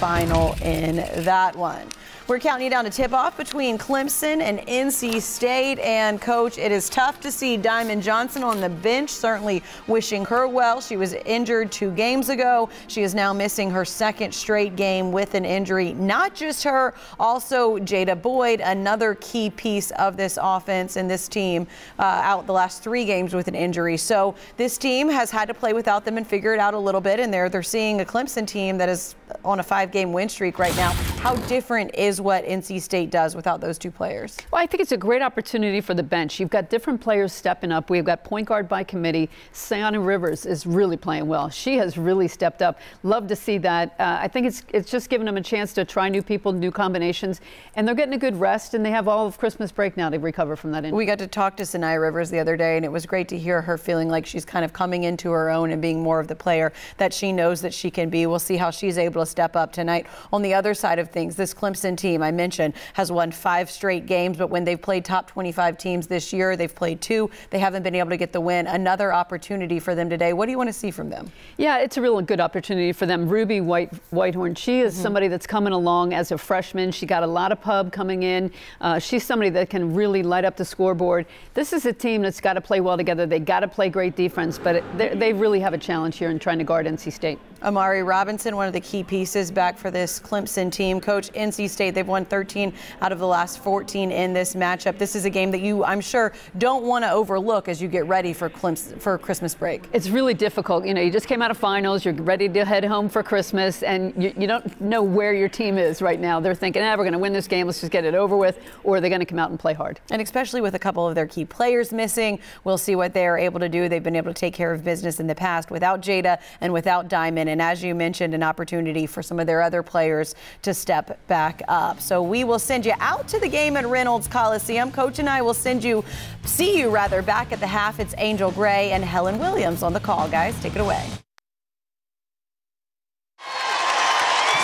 final in that one. We're counting you down to tip off between Clemson and NC State. And, Coach, it is tough to see Diamond Johnson on the bench. Certainly wishing her well. She was injured two games ago. She is now missing her second straight game with an injury. Not just her, also Jada Boyd, another key piece of this offense and this team uh, out the last three games with an injury. So this team has had to play without them and figure it out a little bit. And they're, they're seeing a Clemson team that is on a five game win streak right now. How different is what NC State does without those two players. Well, I think it's a great opportunity for the bench. You've got different players stepping up. We've got point guard by committee. Saniya Rivers is really playing well. She has really stepped up. Love to see that. Uh, I think it's it's just giving them a chance to try new people, new combinations, and they're getting a good rest. And they have all of Christmas break now to recover from that injury. We got to talk to Saniya Rivers the other day, and it was great to hear her feeling like she's kind of coming into her own and being more of the player that she knows that she can be. We'll see how she's able to step up tonight. On the other side of things, this Clemson team I mentioned has won five straight games, but when they've played top 25 teams this year, they've played two. They haven't been able to get the win. Another opportunity for them today. What do you want to see from them? Yeah, it's a real good opportunity for them. Ruby White Whitehorn, she is mm -hmm. somebody that's coming along as a freshman. She got a lot of pub coming in. Uh, she's somebody that can really light up the scoreboard. This is a team that's got to play well together. They got to play great defense, but it, they really have a challenge here in trying to guard NC State. Amari Robinson, one of the key pieces back for this Clemson team. Coach, NC State, they've won 13 out of the last 14 in this matchup. This is a game that you, I'm sure, don't want to overlook as you get ready for Clemson, for Christmas break. It's really difficult. You know, you just came out of finals, you're ready to head home for Christmas, and you, you don't know where your team is right now. They're thinking, ah, we're going to win this game, let's just get it over with, or they're going to come out and play hard. And especially with a couple of their key players missing, we'll see what they're able to do. They've been able to take care of business in the past without Jada and without Diamond. And as you mentioned, an opportunity for some of their other players to step back up. So we will send you out to the game at Reynolds Coliseum. Coach and I will send you, see you rather, back at the half. It's Angel Gray and Helen Williams on the call, guys. Take it away.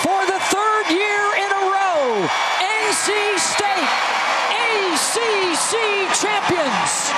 For the third year in a row, NC State ACC champions.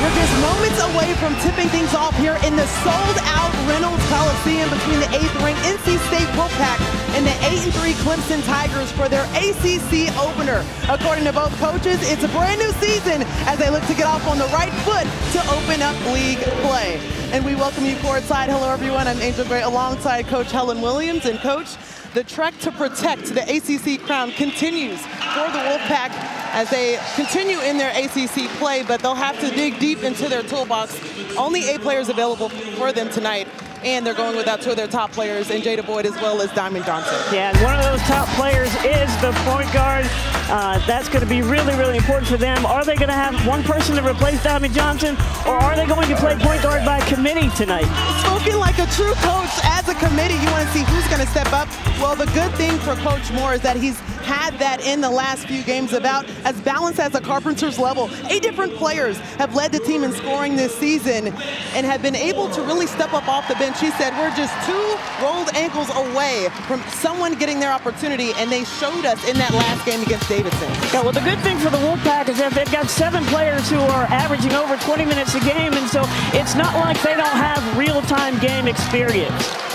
We're just moments away from tipping things off here in the sold-out Reynolds Coliseum between the 8th-ranked NC State Wolfpack and the 8-3 Clemson Tigers for their ACC opener. According to both coaches, it's a brand new season as they look to get off on the right foot to open up league play. And we welcome you courtside. Hello, everyone. I'm Angel Gray alongside Coach Helen Williams. And Coach, the trek to protect the ACC crown continues for the Wolfpack as they continue in their ACC play, but they'll have to dig deep into their toolbox. Only eight players available for them tonight and they're going without two of their top players, and Jada Boyd as well as Diamond Johnson. Yeah, and one of those top players is the point guard. Uh, that's going to be really, really important for them. Are they going to have one person to replace Diamond Johnson, or are they going to play point guard by committee tonight? Spoken like a true coach as a committee. You want to see who's going to step up. Well, the good thing for Coach Moore is that he's had that in the last few games about as balanced as a Carpenter's level. Eight different players have led the team in scoring this season and have been able to really step up off the bench. He said we're just two rolled ankles away from someone getting their opportunity, and they showed us in that last game against Davidson. Yeah, well, the good thing for the Wolfpack is that they've got seven players who are averaging over 20 minutes a game, and so it's not like they don't have real-time game experience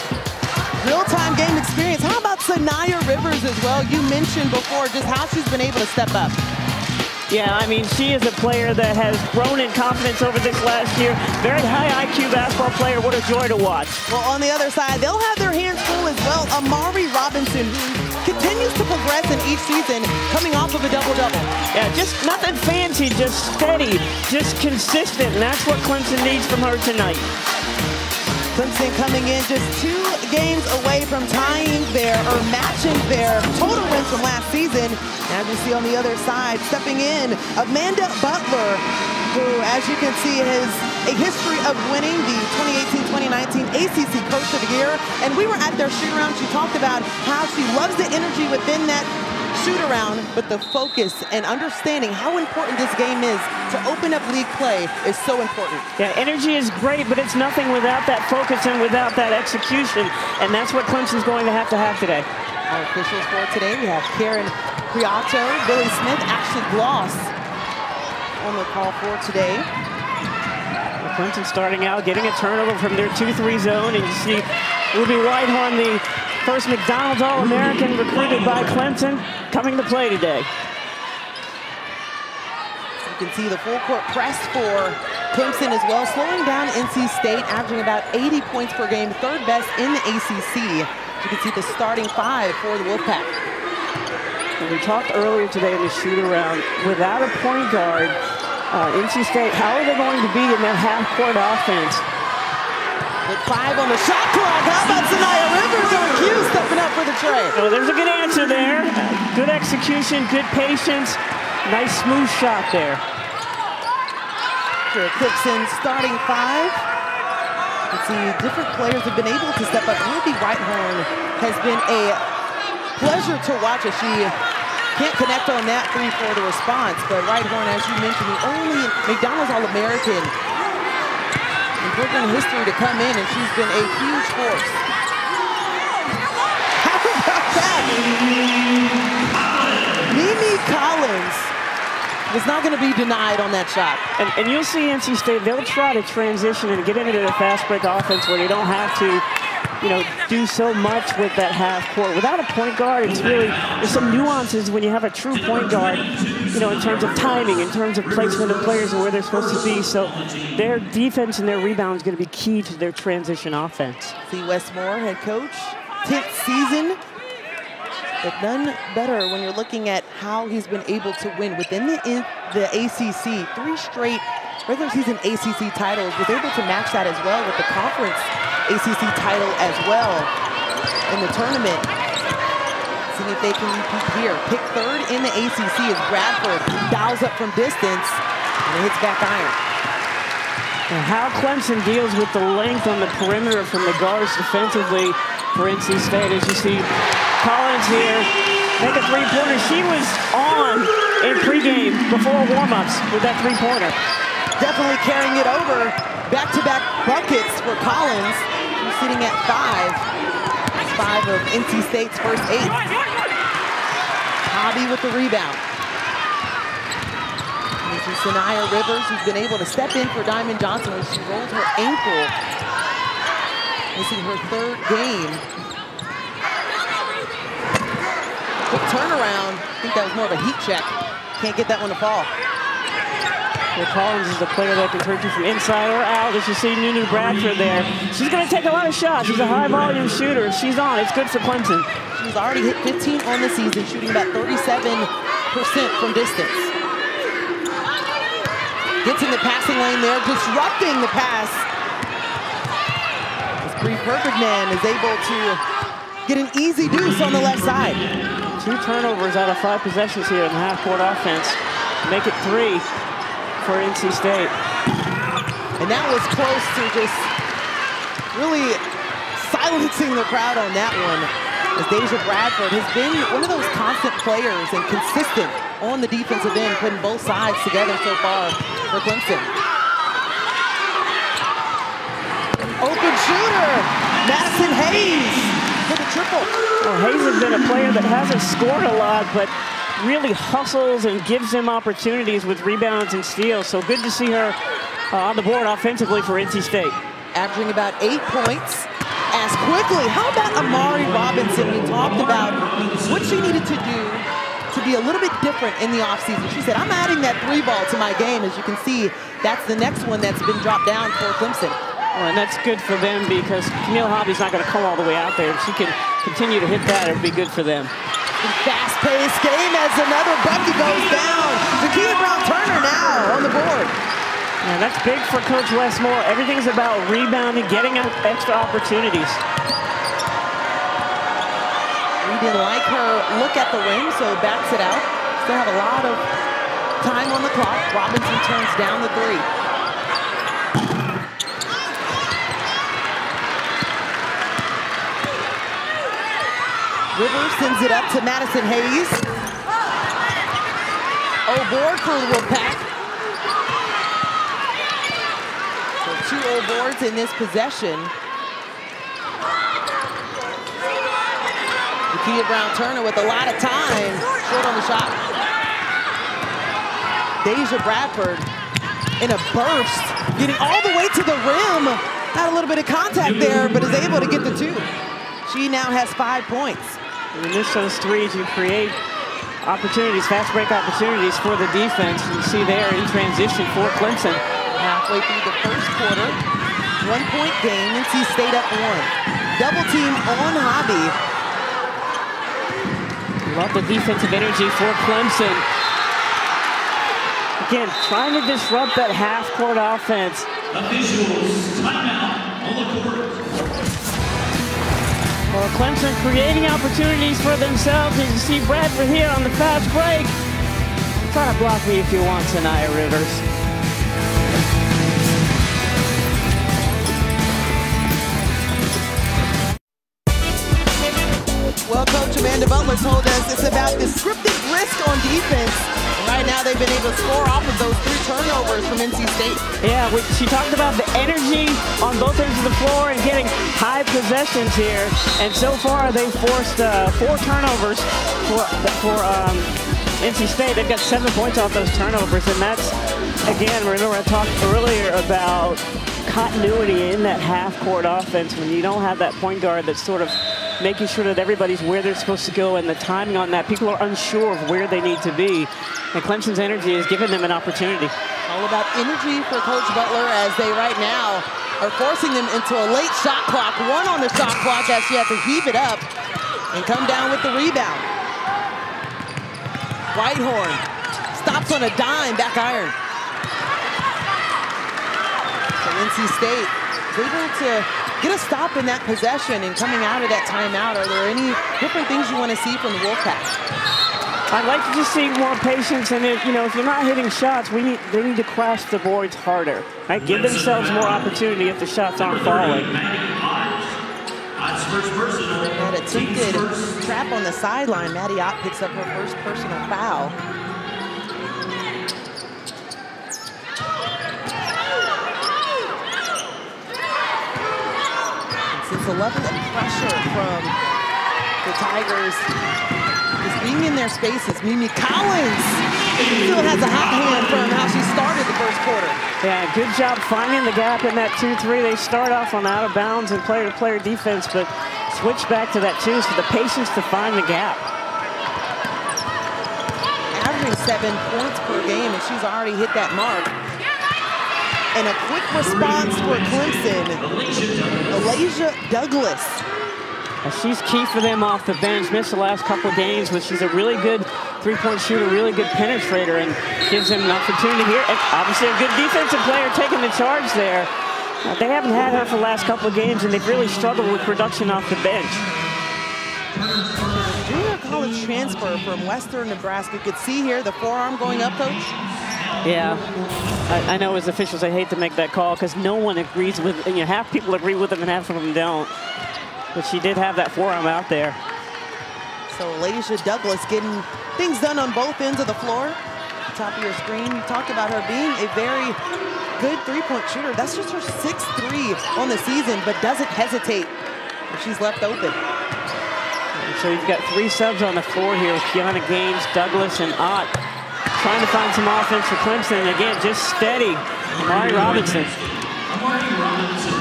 real-time game experience. How about Saniya Rivers as well? You mentioned before just how she's been able to step up. Yeah, I mean, she is a player that has grown in confidence over this last year. Very high IQ basketball player. What a joy to watch. Well, on the other side, they'll have their hands full as well. Amari Robinson, who continues to progress in each season, coming off of a double-double. Yeah, just nothing fancy, just steady, just consistent, and that's what Clemson needs from her tonight. Clemson coming in just two games away from tying their or matching their total wins from last season. As you see on the other side, stepping in, Amanda Butler, who, as you can see, has a history of winning the 2018-2019 ACC Coach of the Year. And we were at their shoot-around. She talked about how she loves the energy within that shoot around, but the focus and understanding how important this game is to open up league play is so important. Yeah, energy is great, but it's nothing without that focus and without that execution, and that's what Clemson's going to have to have today. Our officials for today, we have Karen Preato, Billy Smith, Ashley Gloss on the call for today. Clemson starting out, getting a turnover from their 2-3 zone, and you see Ruby Whitehorn, the first McDonald's All-American recruited by Clemson, coming to play today. You can see the full court press for Clemson as well, slowing down NC State, averaging about 80 points per game, third best in the ACC. You can see the starting five for the Wolfpack. And we talked earlier today in the shoot-around, without a point guard, uh, NC State, how are they going to be in that half-court offense? With five on the shot clock, how about Saniya Rivers on cue stepping up for the tray? Oh, there's a good answer there. Good execution, good patience. Nice smooth shot there. For Clemson starting five. You see different players have been able to step up. Ruby Whitehorn has been a pleasure to watch as she can't connect on that three for the response, but Whitehorn, as you mentioned, the only McDonald's All-American in history to come in, and she's been a huge force. How about that? Mimi Collins was not going to be denied on that shot. And, and you'll see NC State, they'll try to transition and get into the fast break offense where they don't have to you know, do so much with that half court. Without a point guard, it's really, there's some nuances when you have a true point guard, you know, in terms of timing, in terms of placement of players and where they're supposed to be. So their defense and their rebound is going to be key to their transition offense. See Wes Moore, head coach, 10th season, but none better when you're looking at how he's been able to win within the, the ACC. Three straight regular season ACC titles, was able to match that as well with the conference ACC title as well in the tournament. Seeing if they can repeat here. Pick third in the ACC is Bradford. Dials up from distance and hits back iron. And how Clemson deals with the length on the perimeter from the guards defensively for NC State. As you see Collins here make a three-pointer. She was on in pregame before warm-ups with that three-pointer. Definitely carrying it over. Back-to-back -back buckets for Collins sitting at five. Five of NC State's first eight. Hobby with the rebound. This is Saniya Rivers, who's been able to step in for Diamond Johnson when she rolled her ankle. Missing her third game. Quick turnaround. I think that was more of a heat check. Can't get that one to fall. Well, Collins is a player that can turn you from inside or out. As you see Nunu Bradford there. She's going to take a lot of shots. She's a high volume shooter. She's on. It's good for Clemson. She's already hit 15 on the season, shooting about 37% from distance. Gets in the passing lane there, disrupting the pass. As Bree Perfectman is able to get an easy deuce on the left side. Two turnovers out of five possessions here in the half-court offense. Make it three for NC State. And that was close to just really silencing the crowd on that one. As Deja Bradford has been one of those constant players and consistent on the defensive end, putting both sides together so far for Clemson. Open shooter, Madison Hayes for the triple. Well, Hayes has been a player that hasn't scored a lot, but really hustles and gives them opportunities with rebounds and steals. So good to see her uh, on the board offensively for NC State. Averaging about eight points as quickly. How about Amari Robinson? We talked about what she needed to do to be a little bit different in the offseason. She said, I'm adding that three ball to my game. As you can see, that's the next one that's been dropped down for Clemson. Well, and that's good for them because Camille Hobby's not going to come all the way out there. If she can continue to hit that, it would be good for them. Fast-paced game as another bucket goes down. Jakia Brown-Turner now on the board. Yeah, that's big for Coach Wes Moore. Everything's about rebounding, getting extra opportunities. Didn't like her look at the rim, so backs it out. Still have a lot of time on the clock. Robinson turns down the three. Rivers sends it up to Madison Hayes. Oh, board for the Wolfpack. So two boards in this possession. Jakia Brown-Turner with a lot of time. Short on the shot. Deja Bradford in a burst, getting all the way to the rim. Had a little bit of contact there, but is able to get the two. She now has five points. When you miss those threes, you create opportunities, fast break opportunities for the defense. You see there in transition for Clemson. Halfway through the first quarter, one point game, NC State up one. Double team on Hobby. Love the defensive energy for Clemson. Again, trying to disrupt that half-court offense. Officials, timeout on the court. Well, Clemson creating opportunities for themselves. As you see Bradford here on the fast break. Try to block me if you want tonight, Rivers. Butler told us it's about the scripted risk on defense. Right now, they've been able to score off of those three turnovers from NC State. Yeah, we, she talked about the energy on both ends of the floor and getting high possessions here. And so far, they've forced uh, four turnovers for for um, NC State. They've got seven points off those turnovers, and that's again. Remember, I talked earlier about continuity in that half-court offense when you don't have that point guard that's sort of making sure that everybody's where they're supposed to go and the timing on that. People are unsure of where they need to be. And Clemson's energy has given them an opportunity. All about energy for Coach Butler as they right now are forcing them into a late shot clock. One on the shot clock as she has to heave it up and come down with the rebound. Whitehorn stops on a dime, back iron. So NC State able to get a stop in that possession and coming out of that timeout. Are there any different things you want to see from the Wolfpack? I'd like to just see more patience, and if, you know, if you're not hitting shots, we need they need to crash the boards harder. Right? Give themselves more opportunity if the shots aren't falling. Ott's first personal. That attempted trap on the sideline. Maddie Ott picks up her first personal foul. Since the level of pressure from the Tigers is being in their spaces, Mimi Collins still has a hot hand from how she started the first quarter. Yeah, good job finding the gap in that 2-3. They start off on out of bounds and player-to-player defense, but switch back to that two, so the patience to find the gap. averaging seven points per game, and she's already hit that mark. And a quick response for Clemson, Alasia Douglas. She's key for them off the bench. Missed the last couple games, but she's a really good three-point shooter, really good penetrator, and gives them an opportunity here. And obviously, a good defensive player taking the charge there. Uh, they haven't had her for the last couple of games, and they've really struggled with production off the bench. Transfer from Western Nebraska. You could see here the forearm going up, coach. Yeah, I, I know as officials, I hate to make that call because no one agrees with. And you know, half people agree with them and half of them don't. But she did have that forearm out there. So Alasia Douglas getting things done on both ends of the floor. Top of your screen, you talked about her being a very good three-point shooter. That's just her sixth three on the season, but doesn't hesitate if she's left open. And so you've got three subs on the floor here with Kiana Gaines, Douglas, and Ott. Trying to find some offense for Clemson. And again, just steady. Amari Robinson. Amari Robinson.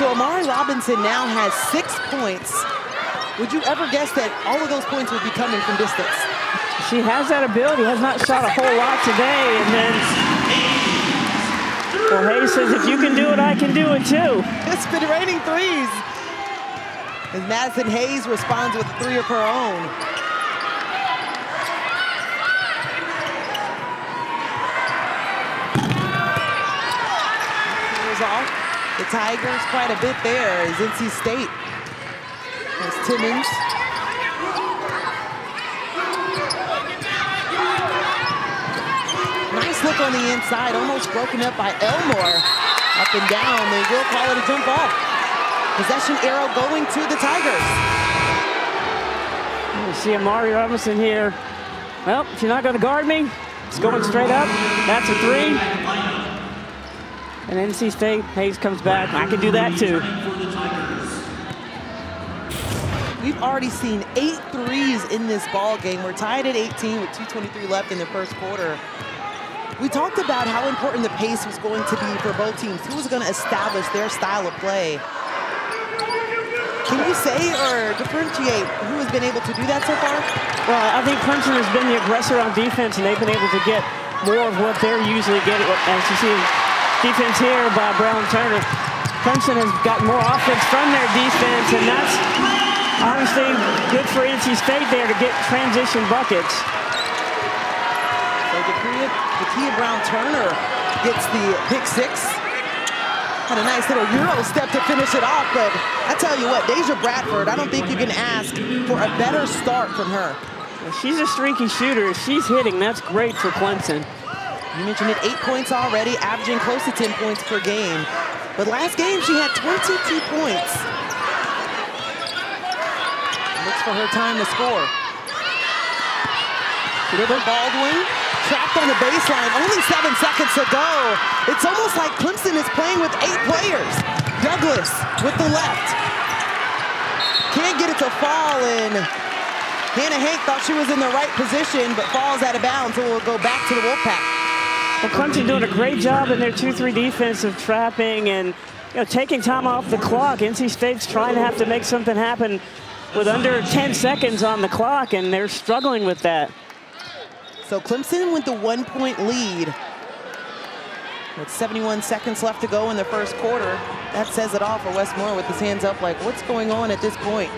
So Amari Robinson now has six points. Would you ever guess that all of those points would be coming from distance? She has that ability, has not shot a whole lot today. And then, well, Hayes says, if you can do it, I can do it too. It's been raining threes. As Madison Hayes responds with three of her own. The Tigers quite a bit there is NC State. There's Timmons. Nice look on the inside, almost broken up by Elmore. Up and down, they will call it a jump ball. Possession arrow going to the Tigers. You see Amari Robinson here. Well, if you're not going to guard me, it's going straight up. That's a three. And NC State, Hayes comes back. I can do that too. We've already seen eight threes in this ball game. We're tied at 18 with 2.23 left in the first quarter. We talked about how important the pace was going to be for both teams. Who was going to establish their style of play? Can you say or differentiate who has been able to do that so far? Well, I think Clemson has been the aggressor on defense, and they've been able to get more of what they're usually getting. As you see, defense here by Brown Turner. Clemson has got more offense from their defense, and that's honestly good for NC State there to get transition buckets. So Jakia Brown Turner gets the pick six. Had a nice little Euro step to finish it off, but I tell you what, Deja Bradford, I don't think you can ask for a better start from her. She's a streaky shooter. She's hitting. That's great for Clemson. You mentioned it, eight points already, averaging close to 10 points per game. But last game, she had 22 points. Looks for her time to score. River Baldwin trapped on the baseline, only seven seconds to go. It's almost like Clemson is playing with eight players. Douglas with the left. Can't get it to fall in. Hannah Hank thought she was in the right position, but falls out of bounds, so we'll go back to the Wolfpack. Well, Clemson doing a great job in their 2-3 defense of trapping and you know, taking time off the clock. NC State's trying to have to make something happen with under 10 seconds on the clock, and they're struggling with that. So Clemson with the one-point lead. With 71 seconds left to go in the first quarter, that says it all for Wes Moore with his hands up like, what's going on at this point?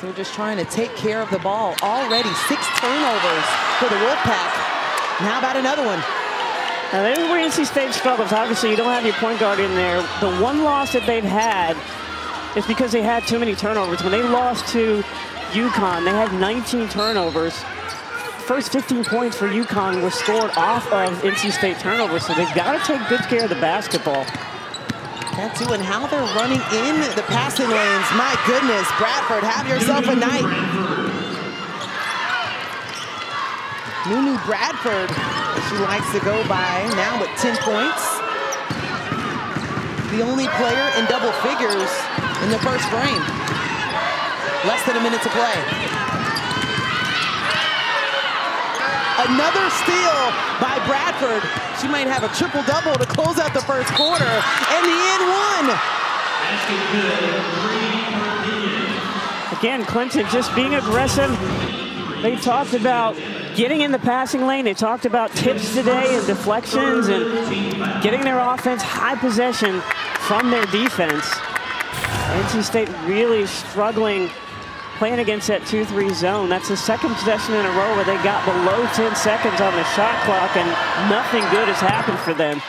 They're just trying to take care of the ball. Already six turnovers for the Wolfpack. Now about another one. Now, this is where NC State struggles. Obviously, you don't have your point guard in there. The one loss that they've had is because they had too many turnovers. When they lost to UConn, they had 19 turnovers first 15 points for UConn were scored off of NC State turnovers, so they've got to take good care of the basketball. That too, and how they're running in the passing lanes. My goodness, Bradford, have yourself a night. Nunu Bradford, she likes to go by now with 10 points. The only player in double figures in the first frame. Less than a minute to play. Another steal by Bradford. She might have a triple-double to close out the first quarter. And the end one. Again, Clemson just being aggressive. They talked about getting in the passing lane. They talked about tips today and deflections and getting their offense high possession from their defense. NC State really struggling playing against that 2-3 zone. That's the second possession in a row where they got below 10 seconds on the shot clock and nothing good has happened for them.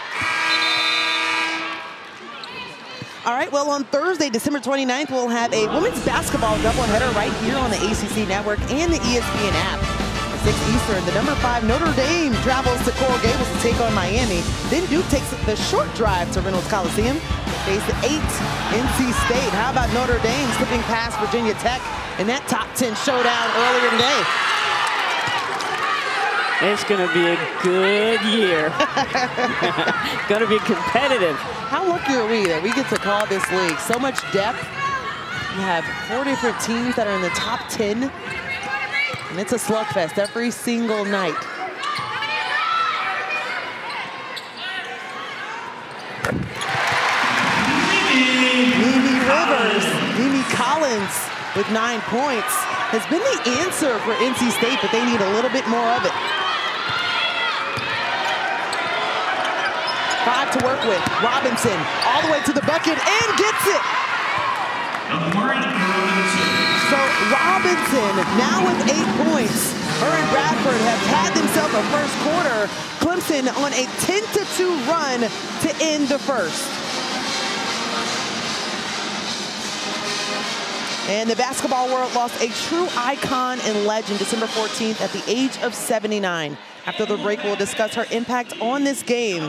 All right, well, on Thursday, December 29th, we'll have a women's basketball doubleheader right here on the ACC Network and the ESPN app. At 6 Eastern, the number 5 Notre Dame travels to Coral Gables to take on Miami. Then Duke takes the short drive to Reynolds Coliseum to face the 8 NC State. How about Notre Dame slipping past Virginia Tech in that top 10 showdown earlier today. It's going to be a good year. going to be competitive. How lucky are we that we get to call this league? So much depth. You have four different teams that are in the top 10. And it's a slugfest every single night. Mimi Rivers, Mimi Collins, with nine points has been the answer for NC State, but they need a little bit more of it. Five to work with. Robinson all the way to the bucket and gets it. So Robinson now with eight points. Her and Bradford have had themselves a first quarter. Clemson on a 10-2 run to end the first. And the basketball world lost a true icon and legend December 14th at the age of 79. After the break, we'll discuss her impact on this game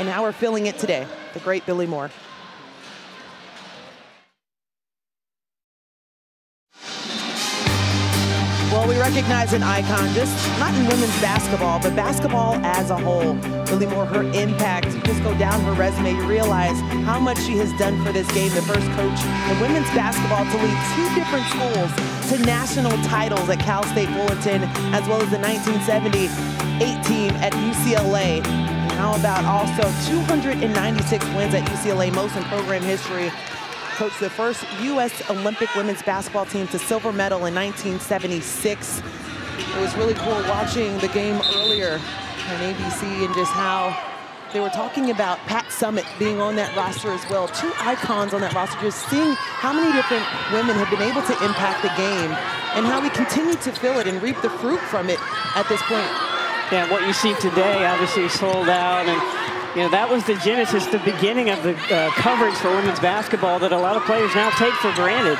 and how we're feeling it today. The great Billie Moore. Well, we recognize an icon, just not in women's basketball, but basketball as a whole. Really more her impact. You just go down her resume, you realize how much she has done for this game. The first coach in women's basketball to lead two different schools to national titles at Cal State Fullerton, as well as the 1970 8 team at UCLA. And how about also 296 wins at UCLA, most in program history coached the first U.S. Olympic women's basketball team to silver medal in 1976. It was really cool watching the game earlier on ABC and just how they were talking about Pat Summitt being on that roster as well. Two icons on that roster, just seeing how many different women have been able to impact the game and how we continue to feel it and reap the fruit from it at this point. Yeah, what you see today obviously sold out and you know, that was the genesis, the beginning of the uh, coverage for women's basketball that a lot of players now take for granted.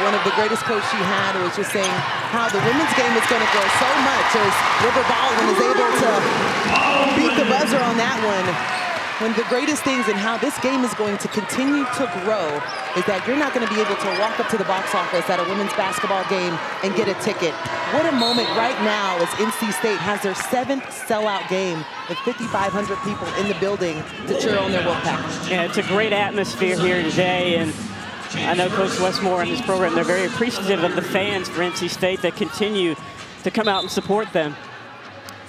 One of the greatest coaches she had was just saying how the women's game is going to grow so much as River Baldwin is able to beat the buzzer on that one one of the greatest things in how this game is going to continue to grow is that you're not going to be able to walk up to the box office at a women's basketball game and get a ticket. What a moment right now as NC State has their seventh sellout game with 5,500 people in the building to cheer on their Wolfpack. Yeah, it's a great atmosphere here today, and I know Coach Wes Moore and his program, they're very appreciative of the fans for NC State that continue to come out and support them.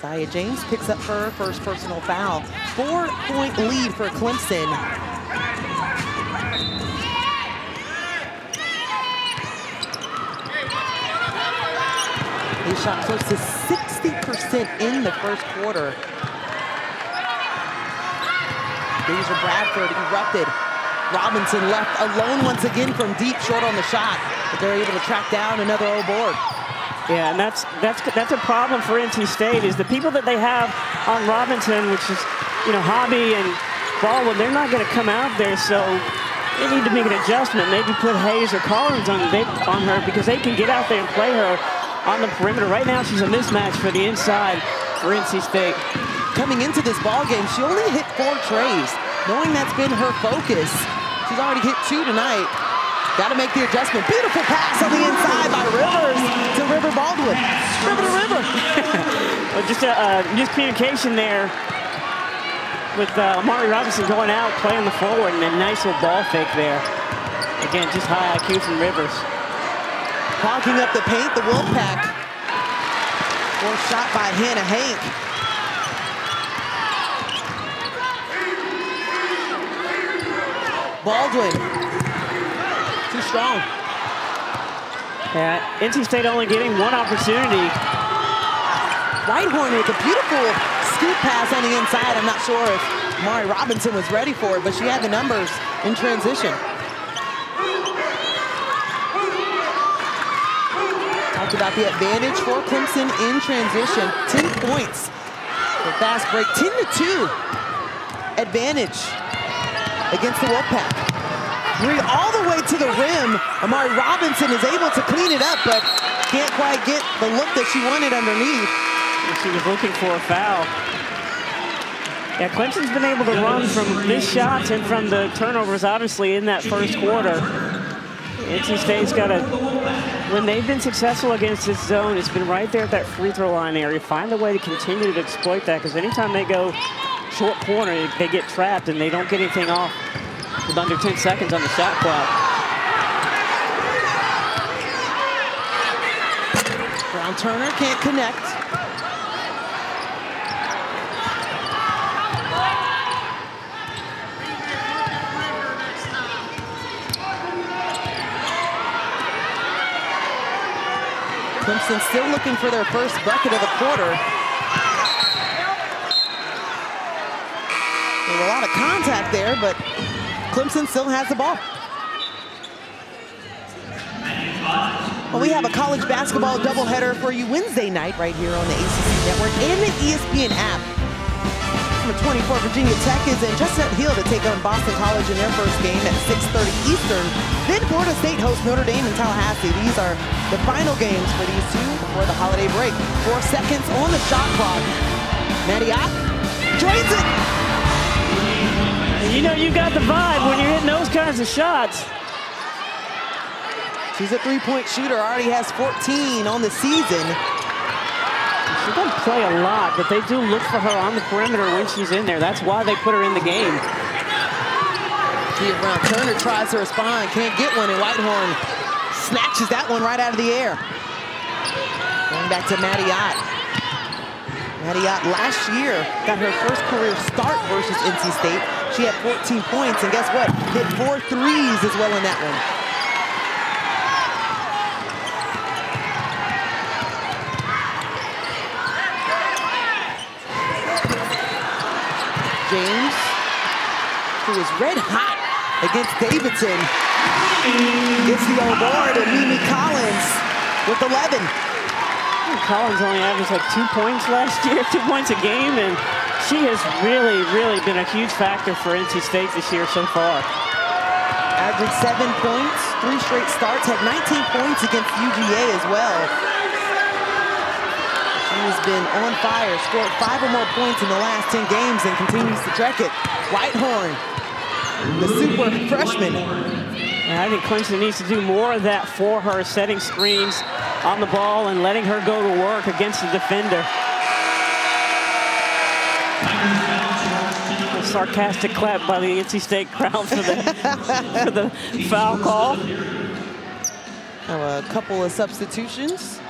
Aziaha James picks up her first personal foul. Four-point lead for Clemson. They shot close to 60% in the first quarter. Deja Bradford erupted. Robinson left alone once again from deep, short on the shot, but they're able to track down another O board. Yeah, and that's that's that's a problem for NC State is the people that they have on Robinson, which is you know Hobby and Baldwin, they're not going to come out there, so they need to make an adjustment. Maybe put Hayes or Collins on they, on her because they can get out there and play her on the perimeter. Right now, she's a mismatch for the inside for NC State. Coming into this ball game, she only hit four trays, knowing that's been her focus. She's already hit two tonight. Got to make the adjustment. Beautiful pass on the inside by Rivers to River Baldwin. River to River. well, just a uh, miscommunication there with uh, Amari Robinson going out, playing the forward, and a nice little ball fake there. Again, just high IQ from Rivers. Hogging up the paint, the Wolfpack. Or shot by Hannah Hank. Baldwin too strong. Yeah, NC State only getting one opportunity. Whitehorn with a beautiful scoop pass on the inside. I'm not sure if Mari Robinson was ready for it, but she had the numbers in transition. Talked about the advantage for Clemson in transition. 10 points for fast break. 10 to 2 advantage against the Wolfpack. All the way to the rim. Amari Robinson is able to clean it up, but can't quite get the look that she wanted underneath. She was looking for a foul. Yeah, Clemson's been able to run from missed shots and from the turnovers, obviously, in that first quarter. NC State's got a, when they've been successful against this zone, it's been right there at that free throw line area. Find a way to continue to exploit that, because anytime they go short corner, they get trapped and they don't get anything off with under 10 seconds on the shot clock. Brown Turner can't connect. Clemson still looking for their first bucket of the quarter. There's a lot of contact there, but Clemson still has the ball. Well, we have a college basketball doubleheader for you Wednesday night right here on the ACC Network and the ESPN app. Number 24, Virginia Tech is in Chestnut Hill to take on Boston College in their first game at 6.30 Eastern. Then Florida State hosts Notre Dame in Tallahassee. These are the final games for these two before the holiday break. Four seconds on the shot clock. Maddie Ott drains it. You know you got the vibe when you're hitting those kinds of shots. She's a three-point shooter, already has 14 on the season. She doesn't play a lot, but they do look for her on the perimeter when she's in there. That's why they put her in the game. Brown Turner tries to respond, can't get one, and Whitehorn snatches that one right out of the air. Going back to Maddie Ott. Maddie Ott last year got her first career start versus NC State. She had 14 points, and guess what? Hit four threes as well in that one. James, who is red hot against Davidson, gets the board, and Mimi Collins with 11. Collins only averaged like two points last year, two points a game, and she has really, really been a huge factor for NC State this year so far. Averaged seven points, three straight starts, had 19 points against UGA as well. She's been on fire, scored five or more points in the last 10 games and continues to track it. Whitehorn, the super freshman. And I think Clemson needs to do more of that for her, setting screens on the ball and letting her go to work against the defender. A sarcastic clap by the NC State crowd for the, for the foul call. Oh, a couple of substitutions.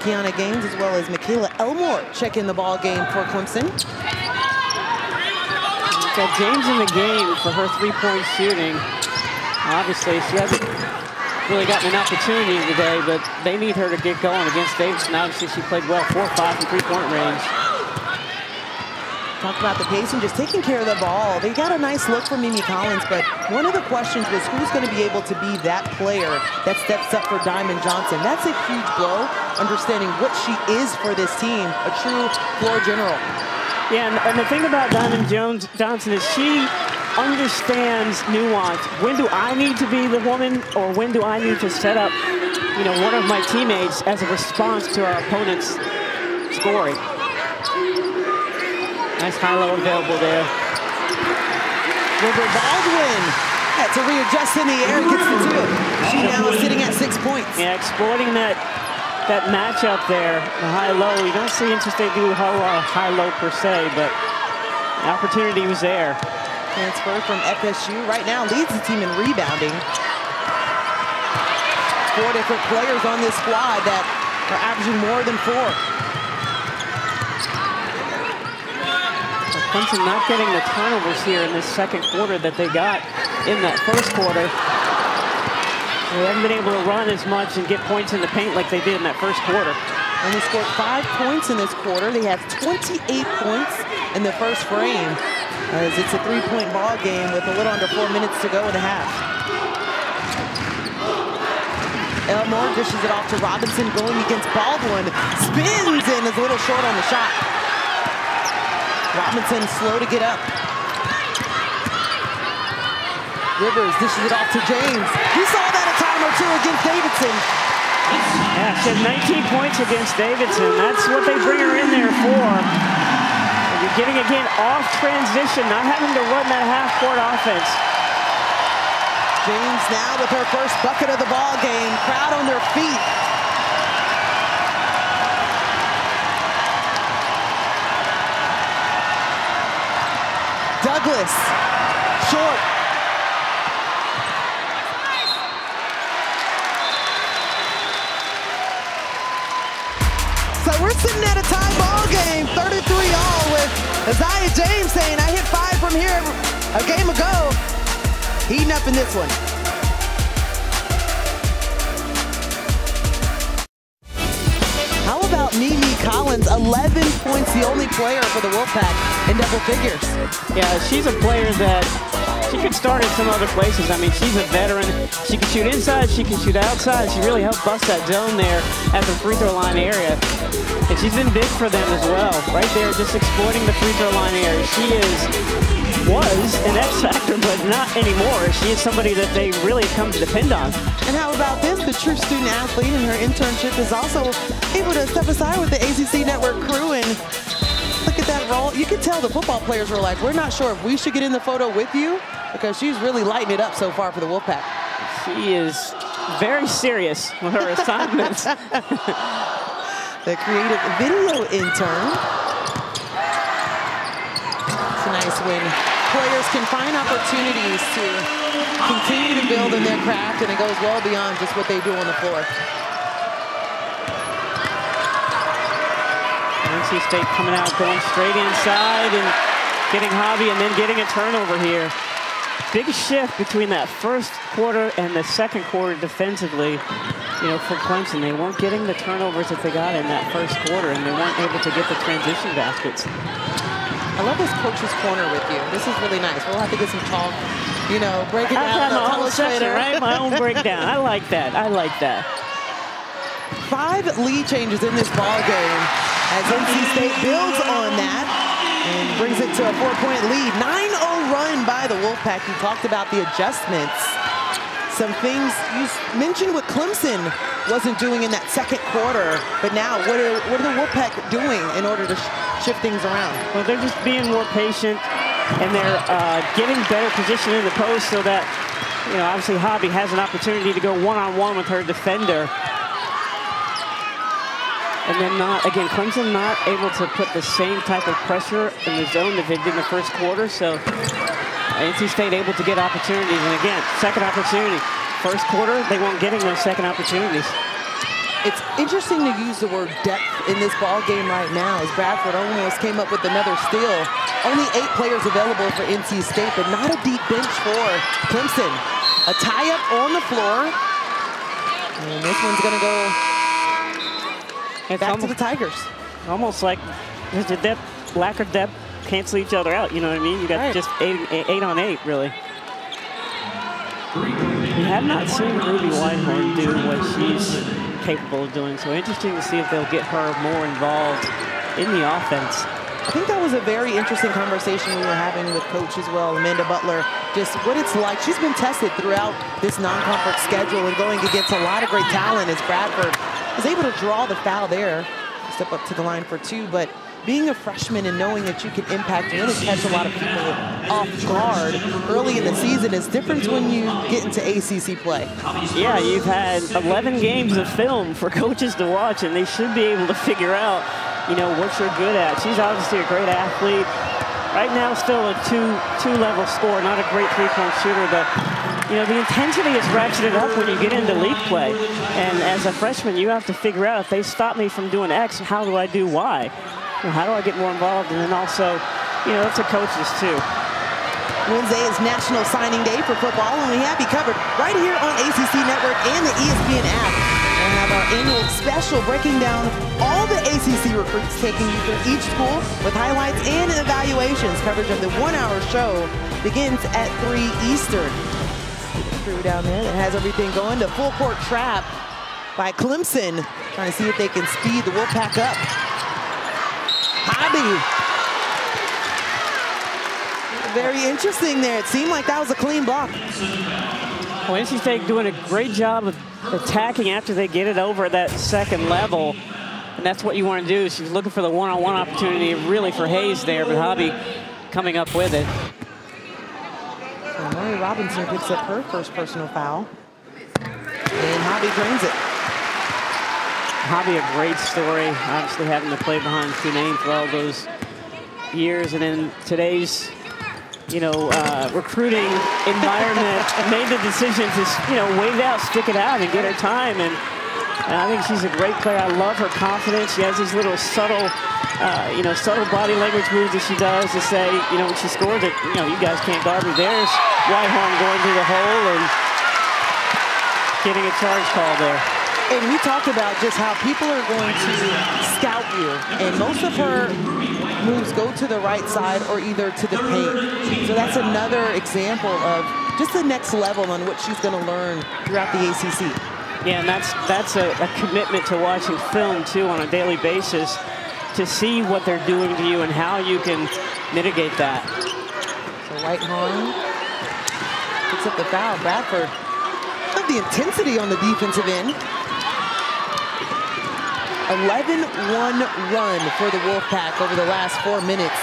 Kiana Gaines as well as Michaela Elmore check in the ball game for Clemson. Got James in the game for her three-point shooting. Obviously, she hasn't really gotten an opportunity today, but they need her to get going against Davidson. Obviously, she played well, four or five from three-point range. Talk about the pace and just taking care of the ball. They got a nice look from Mimi Collins, but one of the questions was who's going to be able to be that player that steps up for Diamond Johnson. That's a huge blow, understanding what she is for this team, a true floor general. Yeah, and, and the thing about Diamond Jones Johnson is she understands nuance. When do I need to be the woman or when do I need to set up, you know, one of my teammates as a response to our opponent's scoring? Nice high-low available there. River Baldwin had to readjust in the air, gets the two. She now is sitting at six points. Yeah, exploiting that that matchup there, the high-low. You don't see NC State do high-low per se, but the opportunity was there. Transfer from FSU right now leads the team in rebounding. Four different players on this squad that are averaging more than four. Clemson not getting the turnovers here in this second quarter that they got in that first quarter. They haven't been able to run as much and get points in the paint like they did in that first quarter. And they scored five points in this quarter. They have 28 points in the first frame as it's a three-point ball game with a little under four minutes to go in the half. Elmore dishes it off to Robinson going against Baldwin. Spins in is a little short on the shot. Robinson slow to get up. Rivers dishes it off to James. He saw that a time or two against Davidson. Yeah, she had 19 points against Davidson. That's what they bring her in there for. And you're getting, again, off transition, not having to run that half-court offense. James now with her first bucket of the ball game. Crowd on their feet. Douglas, short. We're sitting at a tie ball game, 33 all with Aziaha James saying, I hit five from here a game ago. Heating up in this one. How about Mimi Collins, 11 points, the only player for the Wolfpack in double figures. Yeah, she's a player that she could start at some other places. I mean, she's a veteran. She can shoot inside, she can shoot outside. She really helped bust that zone there at the free throw line area. And she's been big for them as well. Right there, just exploiting the free throw line area. She is was an X factor, but not anymore. She is somebody that they really come to depend on. And how about this? The true student athlete in her internship is also able to step aside with the ACC Network crew and look at that role. You can tell the football players were like, we're not sure if we should get in the photo with you because she's really lighting it up so far for the Wolfpack. She is very serious with her assignments. the creative video intern. It's a nice when players can find opportunities to continue to build in their craft and it goes well beyond just what they do on the floor. NC State coming out, going straight inside and getting Hobby and then getting a turnover here. Big shift between that first quarter and the second quarter defensively, you know, for Clemson. They weren't getting the turnovers that they got in that first quarter, and they weren't able to get the transition baskets. I love this coach's corner with you. This is really nice. We'll have to get some talk, you know, break it I've down. had my own section, right? My own breakdown. I like that. I like that. Five lead changes in this ball game as NC State builds on that and brings it to a four-point lead. 9-0 run by the Wolfpack. You talked about the adjustments. Some things you mentioned what Clemson wasn't doing in that second quarter, but now what are, what are the Wolfpack doing in order to sh shift things around? Well, they're just being more patient, and they're uh, getting better position in the post so that, you know, obviously Hobby has an opportunity to go one-on-one with her defender. And then not, again, Clemson not able to put the same type of pressure in the zone that they did in the first quarter. So NC State able to get opportunities. And again, second opportunity. First quarter, they weren't getting those second opportunities. It's interesting to use the word depth in this ball game right now as Bradford almost came up with another steal. Only eight players available for NC State, but not a deep bench for Clemson. A tie-up on the floor. And this one's going to go It's back almost, to the Tigers. almost like a depth, lack of depth cancel each other out. You know what I mean? You got Right. just eight, eight on eight, really. We have not seen Ruby Whitehorn do what she's capable of doing, so interesting to see if they'll get her more involved in the offense. I think that was a very interesting conversation we were having with coach as well, Amanda Butler, just what it's like. She's been tested throughout this non-conference schedule and going against a lot of great talent as Bradford was able to draw the foul there, step up to the line for two, but being a freshman and knowing that you can impact and really catch a lot of people off guard early in the season is different when you get into ACC play. Yeah, you've had 11 games of film for coaches to watch, and they should be able to figure out, you know, what you're good at. She's obviously a great athlete. Right now, still a two two level score, not a great three point shooter, but you know the intensity is ratcheted up when you get into league play. And as a freshman, you have to figure out if they stop me from doing X, how do I do Y? You know, how do I get more involved? And then also, you know, that's a coaches too. Wednesday is National Signing Day for football, and we have you covered right here on ACC Network and the ESPN app. We'll have our annual special breaking down all the ACC recruits, taking you through each school with highlights and evaluations. Coverage of the one-hour show begins at 3 Eastern. Crew down there that has everything going. The full court trap by Clemson, trying to see if they can speed the Wolfpack up. Hobby very interesting there. It seemed like that was a clean block. Well, NC State doing a great job of attacking after they get it over that second level. And that's what you want to do. She's looking for the one-on-one opportunity really for Hayes there, but Hobby coming up with it. So Amari Robinson picks up her first personal foul. And Hobby drains it. Hobby, a great story. Obviously having to play behind Cunane for all those years. And then today's, you know, uh, recruiting environment made the decision to, you know, wait out, stick it out, and get her time. And, and I think she's a great player. I love her confidence. She has these little subtle, uh, you know, subtle body language moves that she does to say, you know, when she scores it, you know, you guys can't guard me. There's Whitehorn going through the hole and getting a charge call there. And we talked about just how people are going to scout you. And most of her moves go to the right side or either to the paint. So that's another example of just the next level on what she's going to learn throughout the ACC. Yeah, and that's that's a, a commitment to watching film too on a daily basis to see what they're doing to you and how you can mitigate that. So Whitehorn picks up the foul. Bradford of the intensity on the defensive end. 11-1 run for the Wolfpack over the last four minutes.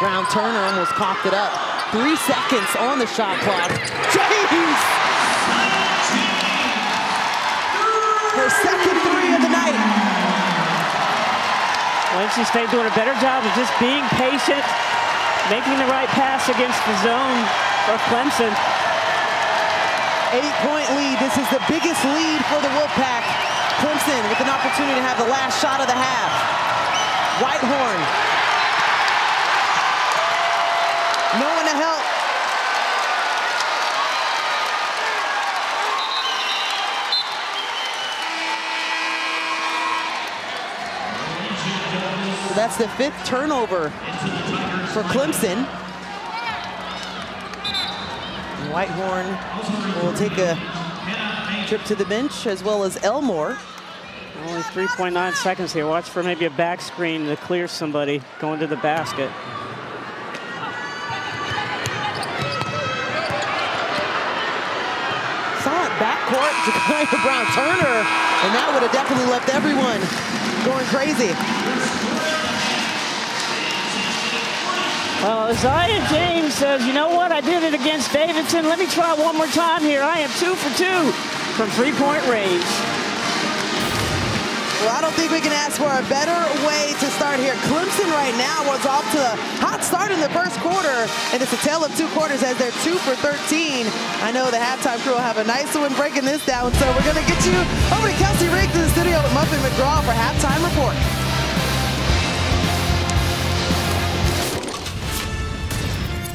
Brown Turner almost coughed it up. Three seconds on the shot clock. James! NC State doing a better job of just being patient, making the right pass against the zone for Clemson. Eight-point lead. This is the biggest lead for the Wolfpack. Clemson with an opportunity to have the last shot of the half. Whitehorn. So that's the fifth turnover for Clemson. Whitehorn will take a trip to the bench as well as Elmore. Only 3.9 seconds here. Watch for maybe a back screen to clear somebody going to the basket. Solid backcourt, Jakia Brown Turner, and that would have definitely left everyone going crazy. Well, Aziaha James says, you know what? I did it against Davidson. Let me try one more time here. I am two for two from three-point range. Well, I don't think we can ask for a better way to start here. Clemson right now was off to a hot start in the first quarter, and it's a tale of two quarters as they're two for 13. I know the halftime crew will have a nice one breaking this down, so we're going to get you over to Kelsey Riggs in the studio with Muffin McGraw for halftime report.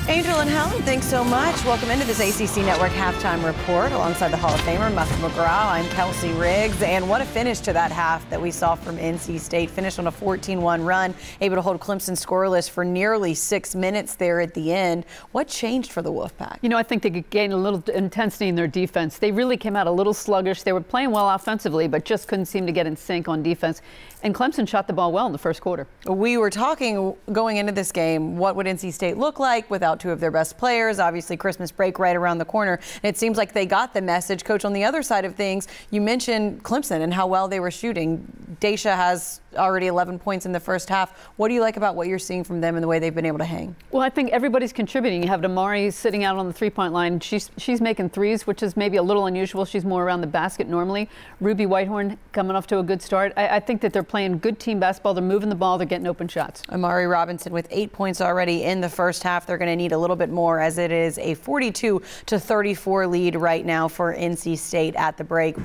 Angel and Helen, thanks so much. Welcome into this ACC Network halftime report alongside the Hall of Famer Muffin McGraw. I'm Kelsey Riggs, and what a finish to that half that we saw from NC State. Finished on a 14-1 run, able to hold Clemson scoreless for nearly six minutes there at the end. What changed for the Wolfpack? You know, I think they gained a little intensity in their defense. They really came out a little sluggish. They were playing well offensively, but just couldn't seem to get in sync on defense. And Clemson shot the ball well in the first quarter. We were talking going into this game, what would NC State look like without two of their best players? Obviously, Christmas break right around the corner. And it seems like they got the message. Coach, on the other side of things, you mentioned Clemson and how well they were shooting. Daisha has already 11 points in the first half. What do you like about what you're seeing from them and the way they've been able to hang? Well, I think everybody's contributing. You have Damari sitting out on the three-point line. She's she's making threes, which is maybe a little unusual. She's more around the basket normally. Ruby Whitehorn coming off to a good start. I, I think that they're playing good team basketball. They're moving the ball. They're getting open shots. Amari Robinson with eight points already in the first half. They're going to need a little bit more as it is a 42 to 34 lead right now for NC State at the break.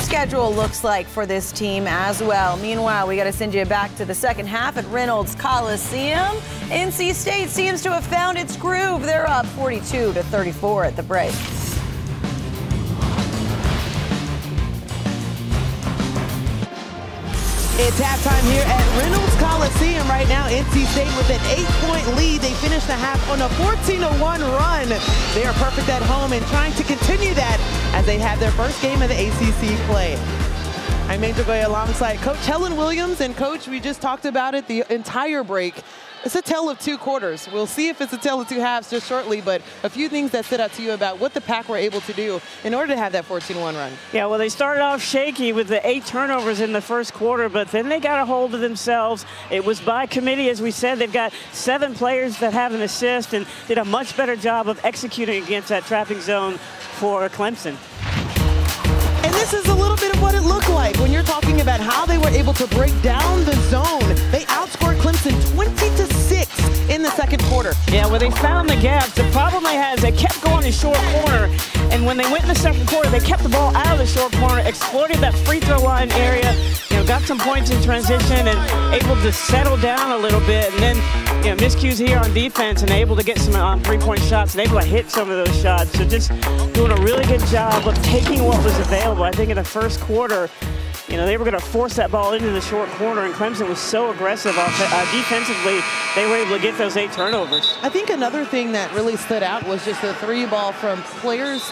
Schedule looks like for this team as well. Meanwhile, we got to send you back to the second half at Reynolds Coliseum. NC State seems to have found its groove. They're up 42 to 34 at the break. It's halftime here at Reynolds Coliseum right now. NC State with an eight-point lead. They finished the half on a 14-1 run. They are perfect at home and trying to continue that as they have their first game of the ACC play. I'm Angel Gray alongside Coach Helen Williams. And Coach, we just talked about it the entire break. It's a tale of two quarters. We'll see if it's a tale of two halves just shortly, but a few things that stood out to you about what the Pack were able to do in order to have that 14-1 run. Yeah, well, they started off shaky with the eight turnovers in the first quarter, but then they got a hold of themselves. It was by committee, as we said. They've got seven players that have an assist and did a much better job of executing against that trapping zone for Clemson. And this is a little bit of what it looked like when you're talking about how they were able to break down the zone. They outscored Clemson 20 to 6 in the second quarter. Yeah, well, they found the gaps. The problem they had is they kept going to short corner, and when they went in the second quarter, they kept the ball out of the short corner, exploited that free throw line area, you know, got some points in transition, and able to settle down a little bit, and then, you know, miscues here on defense, and able to get some um, three-point shots, and able to hit some of those shots. So just doing a really good job of taking what was available. I think in the first quarter, you know, they were going to force that ball into the short corner, and Clemson was so aggressive uh, defensively, they were able to get those eight turnovers. I think another thing that really stood out was just the three ball from players